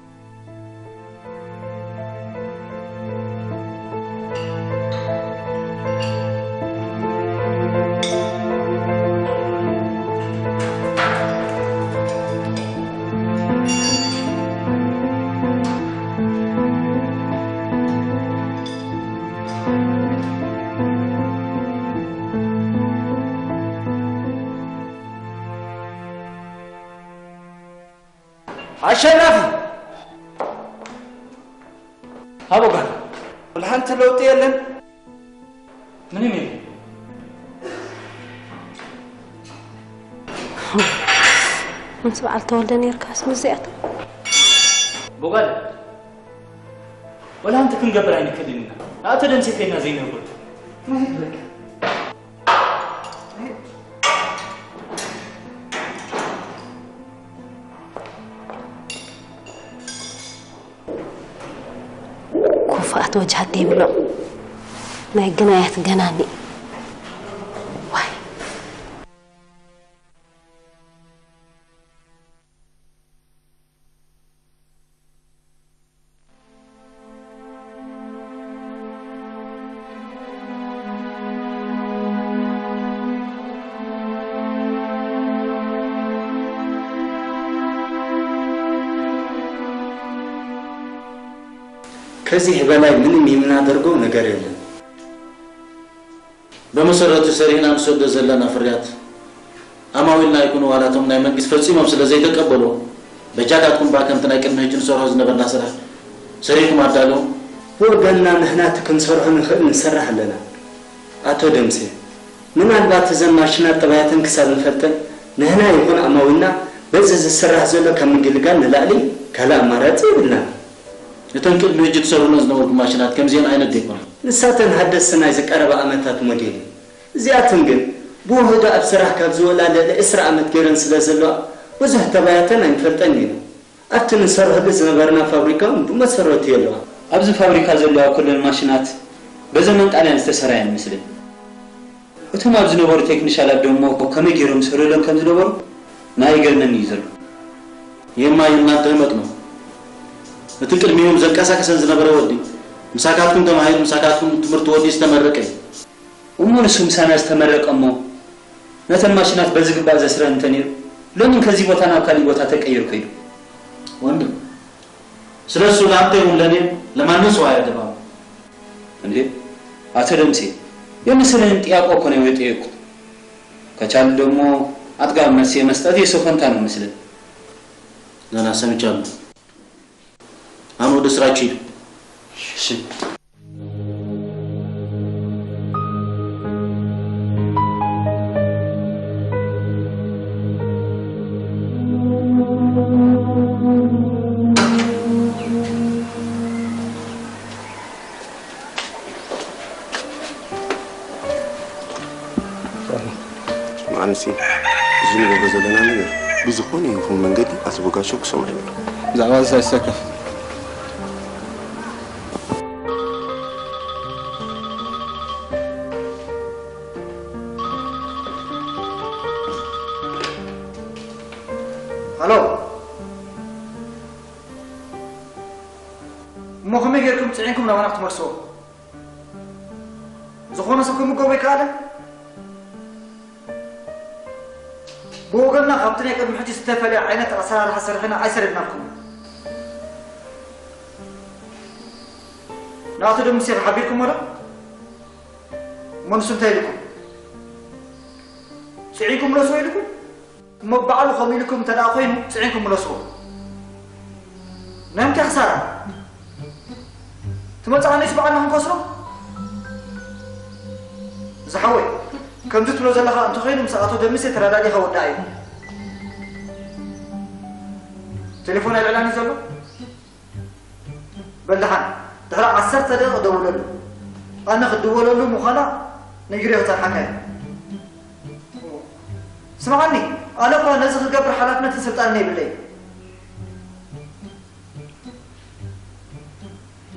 smuziyata bogal wala antakun gabar ayni kallinna ata dan sai kaina zainab gut ኩፋት ወጃቴ ብሎ ማይገናያት ገናኔ ከዚህ በላይ ምንም የምናደርገው ነገር የለም። በመሰረቱ ሰሪሕና ንሰዶ ዘለና ፍርያት ኣማዊልና ይኩኑ ዋላቶም ናይ መንግስት ፈፂሞም ስለ ዘይተቀበሎ በጃጋትኩም ባ ከምቲ ናይ ቅድሚ ሕጂ ንሰርሖ ዝነበርና ስራሕ ሰሪሕኩም ኣዳለው ወገንና ንሕና እቲ ክንሰርሖ ንኽእል ንሰርሕ ኣለና። ኣቶ ደምሴ ምናልባት እዘን ማሽናት ጠባያትን ክሳብ ንፈልጠን ንሕና ይኹን ኣማዊና በዚ ዝስራሕ ዘሎ ካብ ምግልጋል ንላዕሊ ካልእ ኣማራፂ የብልና እተን ቅድሚ ሕጂ ትሰርሑለን ዝነበርኩም ማሽናት ከምዚአን ዓይነት ዘይኮነ ንሳተን ሃደስቲ ናይ ዝቀረበ ዓመታት ሞዴል። እዩ እዚኣተን ግን ብውህዶ ኣብ ስራሕ ካብ ዝወላለለ እስራ ዓመት ገይረን ስለ ዘለዋ ብዙሕ ተባያተን ኣይንፈልጠን ኢና ኣብቲ ንሰርሐሉ ዝነበርና ፋብሪካ ብመሰረቱ የለዋ። ኣብዚ ፋብሪካ ዘለዋ ኩለን ማሽናት በዘመን ጣልያን ዝተሰርሐ ይመስልን እቶም ኣብ ዝነበሩ ቴክኒሻላት ደሞ ከመይ ገይሮም ዝሰርሎም ከም ዝነበሩ ናይ ገርመኒ እዩ ዘሎ። የማይ እናንተ መጥኖ እቲ ቅድሚኦም ዘንቀሳቀሰን ዝነበረ ወዲ ምሳካትኩም ተማሂሩ ምሳካትኩም ትምህርቲ ወዲ ዝተመረቀ እሞ ንሱ ምሳና ዝተመረቀ እሞ ነተን ማሽናት በዝግባእ ዘስረ እንተ ነይሩ ለምን ከዚህ ቦታ ናብ ካሊእ ቦታ ተቀይሩ ከይዱ ወንድም ስለ እሱ ለአንተ ይሁን ለእኔም ለማንም ሰው አያገባም። እንዴ አቶ ደምሴ የመሰለህን ጥያቄ እኮ ነው የጠየቁት። ከቻሉ ደግሞ አጥጋቢ መልስ የመስጠት የሰው ፈንታ ነው መስለን። ገና ሰምቻለሁ። አሁን ወደ ስራችሁ ሂዱ። እሺ ማንሲ እዚ ንገብሮ ዘለና ነገር ብዝኾነ ይኹን መንገዲ ኣተበጋሾ ክሰምዖ ይብሉ ብዛዕባ እዚ ኣይሰከፍ ፅዒንኩም ናባና ክትመልስዎ ዝኾነ ሰብ ክምገቦ ይከኣለን ብወገንና ካብቲ ናይ ቅድሚ ሕጂ ዝተፈለየ ዓይነት ኣሰራርሓ ሰሪሕና ኣይሰሪድናልኩም ንኣቶ ደምሴ ሓቢርኩም ዶ እሞ ንሱ እንታይ ኢልኩም ፅዒንኩም መለስዎ ኢልኩም እሞ በዓሉ ከምኡ ኢልኩም እንተ ደኣ ኮይኑ ፅዒንኩም መለስዎ ናይ ምንታይ ክሳራ ትመፅኣ ነይሱ በዓልና ክንከስሮ ዝሓወይ ከምዚ ትብሎ ዘለካ እንተኮይኑ ምስ ኣቶ ደምሴ ተረዳዲኻ ወዳእ እዩ ቴሌፎን ኣይልዕላኒ ዘሎ በልድሓን ድሕሪ ዓሰርተ ደቂቕ ደውለሉ ኣነ ክድወለሉ ምዃና ነጊሮ ክተርሓካ እየ ስማዓኒ ኣነ እኳ ነዚ ክገብር ሓላፍነትን ስልጣን የብለይ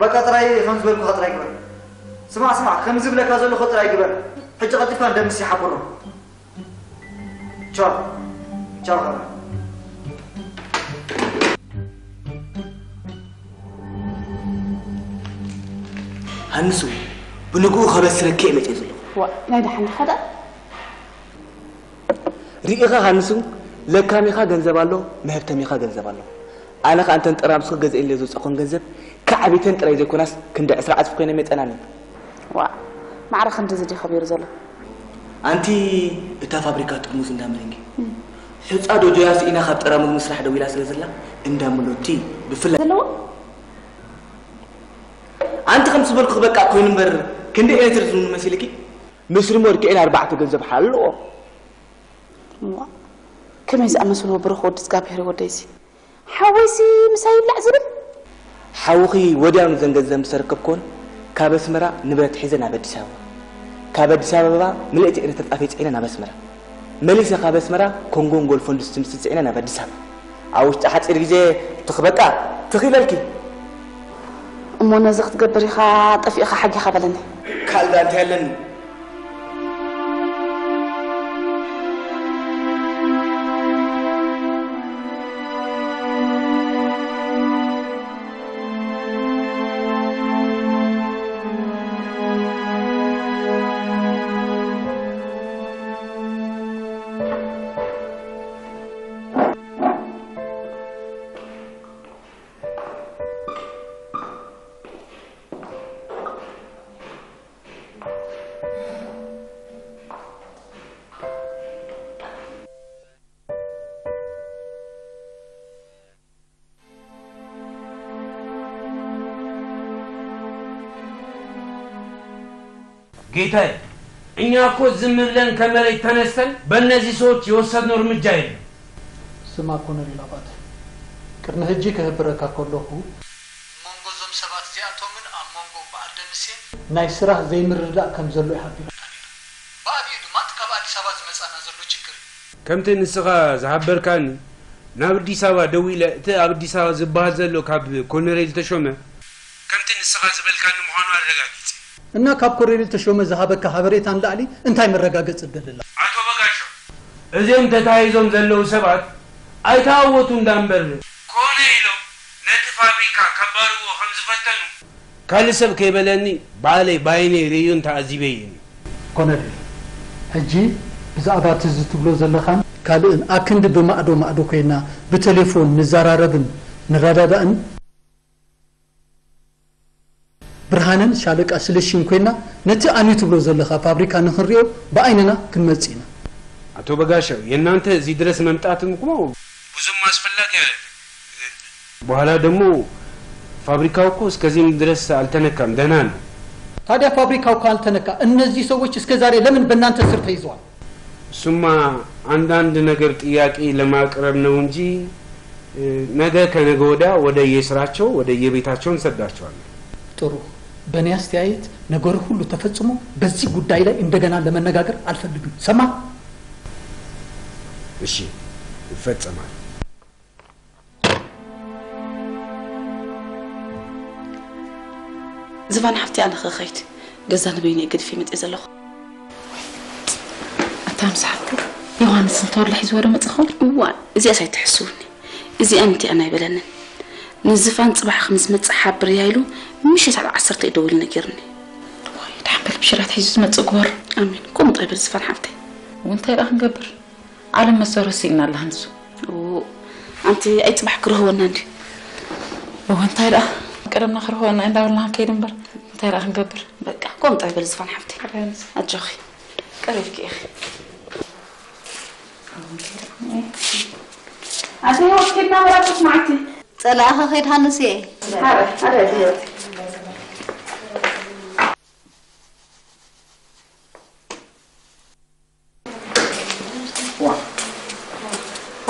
በቃ ጥራይ ከም ዝበልኩ ጥራይ ግበር ስማዕ ስማዕ ከም ዝብለካ ዘለኹ ጥራይ ግበር ሕጂ ቀጢፍካ እንደምስ ይሓብሮ ቻው ቻው ከ ሃንሱ ብንግኡ ከበስረከ እየ መፅእ ዘለኹ ናይ ድሓን ኸዳ ርኢኻ ሃንሱ ለካሚኻ ገንዘብ ኣሎ መህብተሚኻ ገንዘብ ኣሎ ኣነ ከዓ እንተን ጠራምስኩ ገዝአለ ዘውፅኾን ገንዘብ كعب يتن ترى إذا كناس كندا أسرع أتفقين ميت أنا لي وا ما عرف خنت زدي خبير زلا أنت إتا فابريكا تقمز ندامرينجي حس أدو جاس إنا خبت أرى من مسرح دويلا سلزلا نداملوتي بفلا زلا. أنت خمس بول خبك أكوين بر كندا إيه ترزون مسيلكي مصر مور إلى أربعة جنزب حلو وا كم يزأ مسلو برخو تسكابير وديسي حويسي مسايب لا ሓውኺ ወዲያውኑ ዘን ገንዘብ ምስ ረከብ ከሆን ካብ ኣስመራ ንብረት ሒዘ ናብ ኣዲስ ኣበባ ካብ ኣዲስ ኣበባ ምልእቲ ዕለት ተጣፊ ፅዒነ ናብ ኣስመራ መሊሰ ካብ ኣስመራ ኮንጎን ጎልፎን ድስቲ ምስ ፅዒነ ናብ ኣዲስ ኣበባ ኣብ ውሽጢ ሓፂር ግዜ ትኽበቃ ትኽኢለልኪ እሞ ነዚ ክትገብር ኢኻ ጠፊእኻ ሓጊኻ በለኒ ካልዳ እንታይ ኣለኒ ጌታዬ፣ እኛ እኮ ዝም ብለን ከመሬት ተነስተን በእነዚህ ሰዎች የወሰድነው እርምጃ የለም። ስማ ኮሎኔል አባተ ቅድሚ ሕጂ ክህብረካ ከለኹ መንጎ እዞም ሰባት እዚኣቶምን ኣብ መንጎ ደምሴን ናይ ስራሕ ዘይምርዳእ ከም ዘሎ ይሓቢር ብኣብዩ ድማ እቲ ካብ ኣዲስ ኣበባ ዝመፃና ዘሎ ችግር እዩ። ከምቲ ንስኻ ዝሃበርካኒ? ናብ ኣዲስ ኣበባ ደው ኢለ እቲ ኣብ ኣዲስ ኣበባ ዝበሃል ዘሎ ካብ ኮሎኔል ተሾመ? ከምቲ ንስኻ ዝበልካኒ ምዃኑ ኣረጋጊፅ እና ካብ ኮሎኔል ተሾመ ዝሃበካ ሓበሬታ ንላዕሊ እንታይ መረጋገፂ ትደልላ ኣቶ በጋሾ እዚኦም ተታሂዞም ዘለው ሰባት ኣይተዋወቱ እንዳንበር። ኮነ ኢሎም ነቲ ፋብሪካ ከባርዎ ከም ዝፈተኑ ካልእ ሰብ ከይበለኒ ባዕለይ ባይነ ርእዩን ተኣዚበ እየኒ ኮሎኔል ሕጂ ብዛዕባ እቲ ዝትብሎ ዘለኻን ካልእን ኣክንዲ ብማእዶ ማእዶ ኮይና ብቴሌፎን ንዘራረብን ንረዳዳእን ብርሃንን ሻለቃ ስለሽን ኮይና ነቲ ኣንዩ ትብሎ ዘለኻ ፋብሪካ ንክንሪኦ ብኣይንና ክንመፅ ኢና አቶ በጋሻው የእናንተ እዚህ ድረስ መምጣትም እኮ ብዙም አስፈላጊ አለ። በኋላ ደግሞ ፋብሪካው እኮ እስከዚህም ድረስ አልተነካም፣ ደህና ነው። ታዲያ ፋብሪካው ካልተነካ እነዚህ ሰዎች እስከ ዛሬ ለምን በእናንተ ስር ተይዘዋል? እሱማ አንዳንድ ነገር ጥያቄ ለማቅረብ ነው እንጂ ነገ ከነገ ወዲያ ወደ የስራቸው ወደ የቤታቸው እንሰዳቸዋለን። ጥሩ። በእኔ አስተያየት ነገሩ ሁሉ ተፈጽሞ በዚህ ጉዳይ ላይ እንደገና ለመነጋገር አልፈልግም። ሰማ? እሺ፣ ይፈጸማል። ዝባን ሓፍቲ ኣነ ክኸይድ ገዛ ንበይነ ገድፌ መፅእ ዘለኹ እታ ምስ ሓፍቲ ዮሃንስ እንተወላ ሒዝዎ ዶ መፅእ ኸውን እዋ እዚኣ ሳይትሕስቡኒ እዚኣ ነቲ ኣና ኣይበለንን نزفان صباح خمس متى صحاب ريالو مشيت على عصر تقدو لنا جرني واي تحمل بشرات حيز متى قور امين قوم طيب زفان حفتي وانت راح قبر على ما صار سينا لهنسو و انت اي صباح كرهو ناندي وانت راح ناخر هو أنا عند الله كيد بر انت راح قبر بقى قوم طيب نزفان حفتي اتجخي قريبك يا أخي عشان هو كنا مراتك تسمعتي እየ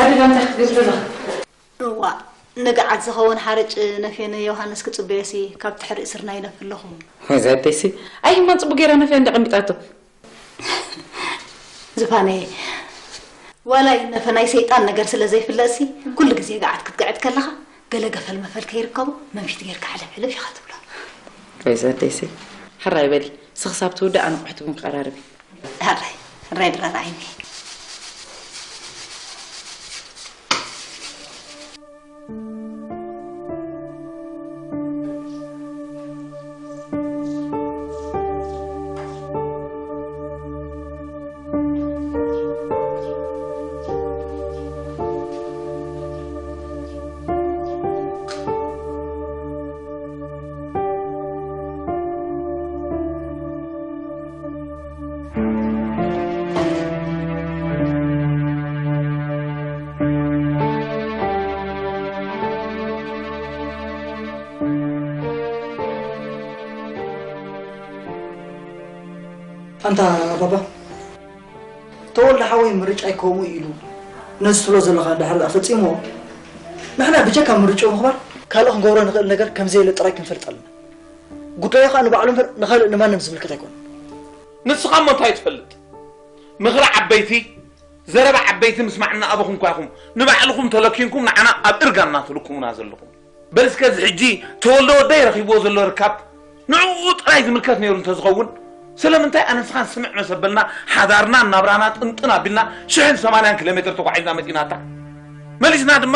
ኣደጋ እንታይ ክትገብር ዘለኻ እዋ ንግዓት ዝኸውን ሓርጭ ነፌነ ዮሃንስ ክፅበየሲ ካብ ትሕሪ እስርና ይነፍ ኣለኹ ወይዛ ደሲ ኣይ ማ ፅቡቅ ጌራ ነፈ እንዳቐሚጣቶ ዝፋነ ዋላይ ነፈ ናይ ሰይጣን ነገር ስለ ዘይፍለጥሲ ኩሉ ግዜ ገዓት ክትግዕት ከለኻ ገለ ገፈል መፈል ከይርከቡ መንፊት ጌርካ ሕልፍ ሕልፍ ኢኻ ትብሎ ወይዛ ደሲ ሕራይ በሊ ስኽሳብ ትውዳእ ኣነ ቁሕቲ እውን ቀራርቢ ሕራይ ሕራይ ድራር ከምኡ ኢሉ ነዚ ትብሎ ዘለካ ድሕሪ ፈፂሞ ንሕና ብጀካ ምርጭኡ ምኽባር ካልእ ክንገብሮ ንኽእል ነገር ከምዘየለ ጥራይ ክንፈልጥ ኣለና ጉዳዩ ከዓ ንባዕሉ እምበር ንካልእ ንማንም ዝምልክት ኣይኮነ ንስኻም እንታይ ትፈልጥ ምኽሪ ዓበይቲ ዘረባ ዓበይቲ ምስማዕና ኣበኹም ኳይኹም ንባዕልኹም ተለኪንኩም ንዓና ኣብ እርጋና ትልኩሙና ዘለኹም በል እስከዚ ሕጂ ተወልደ ወደይ ረኺብዎ ዘሎ ርካብ ንዕኡ ጥራይ ዝምልከት ነይሩ እንተዝኸውን ስለምንታይ ኣነ ንስኻን ስምዕ መሰበልና ሓዳርና ናብራና ጥንጥን ኣቢልና ሽሕን ሰማንያን ኪሎ ሜትር ተጓዒዝና መፂናታ መሊስና ድማ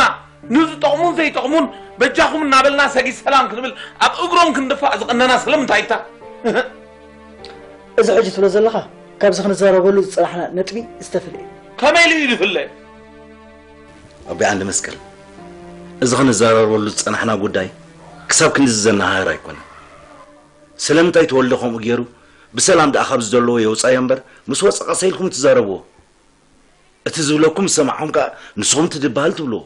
ንዝጠቕሙን ዘይጠቕሙን በጃኹም እናበልና ሰጊድ ሰላም ክንብል ኣብ እግሮም ክንድፋእ ዝቐነና ስለምንታይ እታ እዚ ሕጂ ትብሎ ዘለካ ካብዚ ክንዘረበሉ ዝፅላሕና ነጥቢ ዝተፍልየ ከመይ ኢሉ እዩ ዝፍለ ኣቢ ዓንዲ መስቀል እዚ ክንዘራረበሉ ዝፀናሕና ጉዳይ ክሳብ ክንዲ ዝዘናሃር ኣይኮነ ስለምንታይ ተወልደ ከምኡ ገይሩ ብሰላም ደኣ ካብዚ ዘለዎ የውፃዮ እምበር ምስ ወፀ ቀሰኢልኩም ትዛረብዎ እቲ ዝብለኩም ዝሰማዕኹም ከዓ ንስኹም ትድበሃል ትብልዎ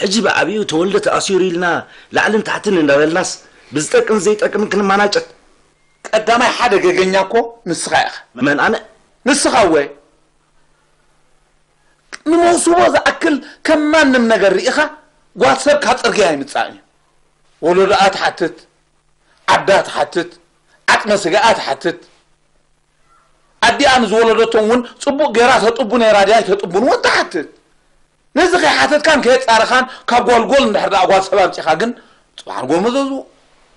ሕጂ ብዓብዩ ተወልደ ተኣሲሩ ኢልና ላዕልን ታሕትን እንዳበልናስ ብዝጠቅም ዘይጠቅምን ክንመናጨት ቀዳማይ ሓደ ገገኛ እኮ ንስኻ ኢኻ መን ኣነ ንስኻ ወይ ንመውስቦ ዝኣክል ከም ማንም ነገር ርኢኻ ጓል ሰብ ካብ ፅርግያ ይምፃእ እዩ ወለዶኣ ትሓትት ዓዳ ትሓትት ዓጥመ ስጋኣ ትሓትት ኣዲኣ ንዝወለደቶም እውን ፅቡቅ ጌራ ተጥቡ ነይራ ድያ ተጥቡን እውን ትሓትት ነዚ ከይሓተትካን ከየፃረኻን ካብ ጓልጎል እንድሕር ዳ ጓል ሰብ ኣምፂኻ ግን ፅባሕ ንጎል መዘዙ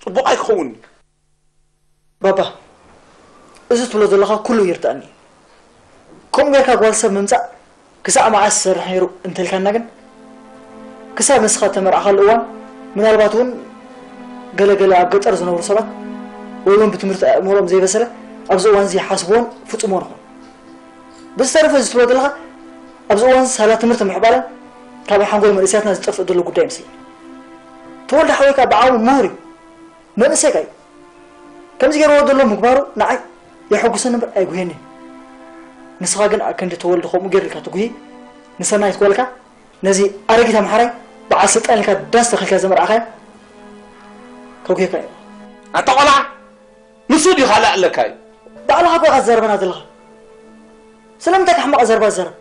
ፅቡቅ ኣይክኸውን ባባ እዚ ትብሎ ዘለካ ኩሉ ይርዳእኒ ከምኡ ጌርካ ጓል ሰብ ምምፃእ ክሳብ መዓስ ዝሰርሕ ነይሩ እንተልካና ግን ክሳብ ንስኻ ተመርዓኻሉ እዋን ምናልባት እውን ገለገለ ኣብ ገጠር ዝነብሩ ሰባት ወይ እውን ብትምህርቲ ኣእምሮም ዘይበሰለ ኣብዚ እዋን እዚ ሓስቦን ፍፁሞን ይኹን ብዝተረፈ እዚ ትብሎ ዘለካ ኣብዚ እዋን ሳላ ትምህርቲ ምሕባለን ካብ ሓንጎል መንእስያትና ዝጠፍእ ዘሎ ጉዳይ ይመስለኒ ተወልደ ሓወይካ ብዓቕሙ ምሁር እዩ መንእሰይካ እዩ ከምዚ ገይርዎ ዘሎ ምግባሩ ንዓይ የሐጉሰኒ እምበር ኣይጉሄኒ ንስኻ ግን ኣብ ክንዲ ተወልደ ከምኡ ገይርልካ ትጉሂ ንሰናይት ኮልካ ነዚ ኣረጊት ኣምሓራይ በዓል ስልጣን ኢልካ ዳስ ተኸልካ ዘመርዓኻዮ ከጉሄካ እዩ ኣንተ ቆልዓ ንሱ ድዩ ካልእ ኣለካ እዩ ባዕልኻ ኮ ኢኻ ትዘረበና ዘለኻ ስለምንታይ ካሕማቕ ዘረባ ዝዘረብ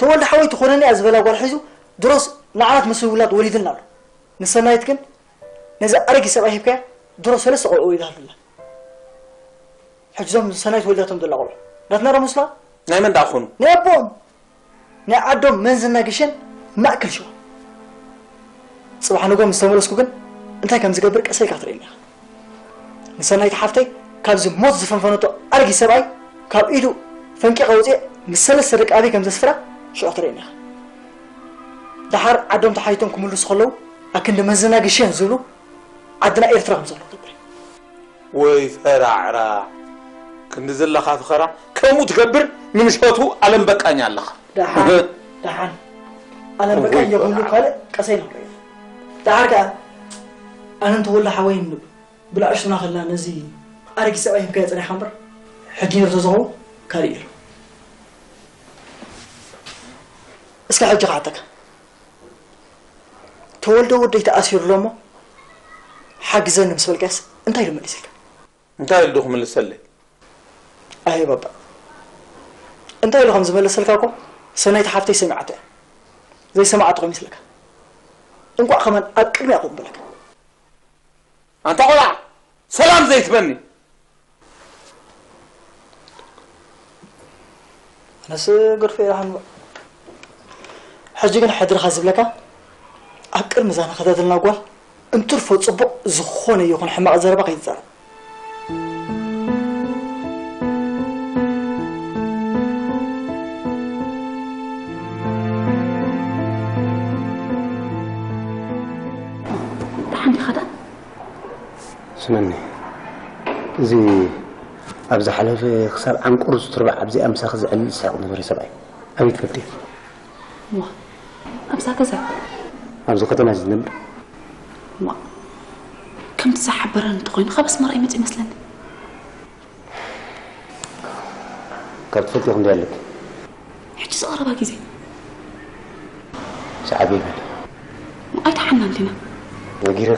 ተወልደ ሓወይቲ ኮነኒ እያ ዝበላ ጓል ሒዙ ድሮስ ንዓላት ምስ ውላድ ወሊድና ኣሎ ንሰናይት ግን ነዚ ኣረጊ ሰብኣይ ሂብከያ ድሮ ሰለስተ ቆልዑ ወሊዳ ኣላ ሕጂ እዞም ሰናይት ወሊዳቶም ዘላ ቆልዑ እንዳትነረ ምስላ ናይ መን ዳኣኾኑ ናይ ኣቦኦም ናይ ዓዶም መንዝና ግሸን ማእከል ሸዋ ፅባሕ ንጎም ምስ ተመለስኩ ግን እንታይ ከም ዝገብር ቀሰይካ ትርእኒ ኢኻ مسنايت حفتي كابز موت زفنفنتو أرجي سبعي كاب إيدو فنكي قوزي مسلا سرق أبي كم زسفرة شو أطرينا دحر عدم تحيتون كملو سخلو لكن لما زنا قشين زلو عدنا إيرترا مزلو وي فرعرا كنت زل خاف خرا كمو تكبر نمشوتو ألم بقاني الله دحر دحان ألم بقاني يقولوا قال قسينا دحر كا أنا نتولى حوين نبر بلا عشرنا خلنا نزي أرك هم كيت أنا حمر حجي رتزغو كارير اسكا حجي قعتك تولدو ودي تأثير لومو حق زين بس بالكاس انتي لما لسلك انتي لدوخ من لسلك أي بابا انتي لهم زمل سلكاكو سنة حفتي سمعته زي سمعت قميص لك انقع كمان أكرمي أقوم بلك أنت قلع سلام زيت بني. أنا قرفة في حنبا حجي قن حدر خازب لك؟ أكر مزانا خذات الناقوال انترفو تصبق زخوني يكون حماق زربا قيت زرب ስመኒ እዚ ኣብ ዝሓለፈ ክሳብ ዓንቁር ዝትርባዕ ኣብዚኣ ምሳኺ ዝዕልል ዝሳቅ ነበረ ሰብኣይ ኣበይ ትፈልጥ ዋ ኣብዛ ገዛ ኣብዚ ከተማ እዚ ዝነብር ዋ ከምቲ ዝሓበረን እንተኮይኑ ካብ ኣስመራ ይመፅ ይመስለኒ ካብ ትፈልጥ ክንደይ ኣለክ ሕጂ ዝቐረባ ግዜ ሰዓበ ይበል ኣይተሓና እንዲና ነጊረ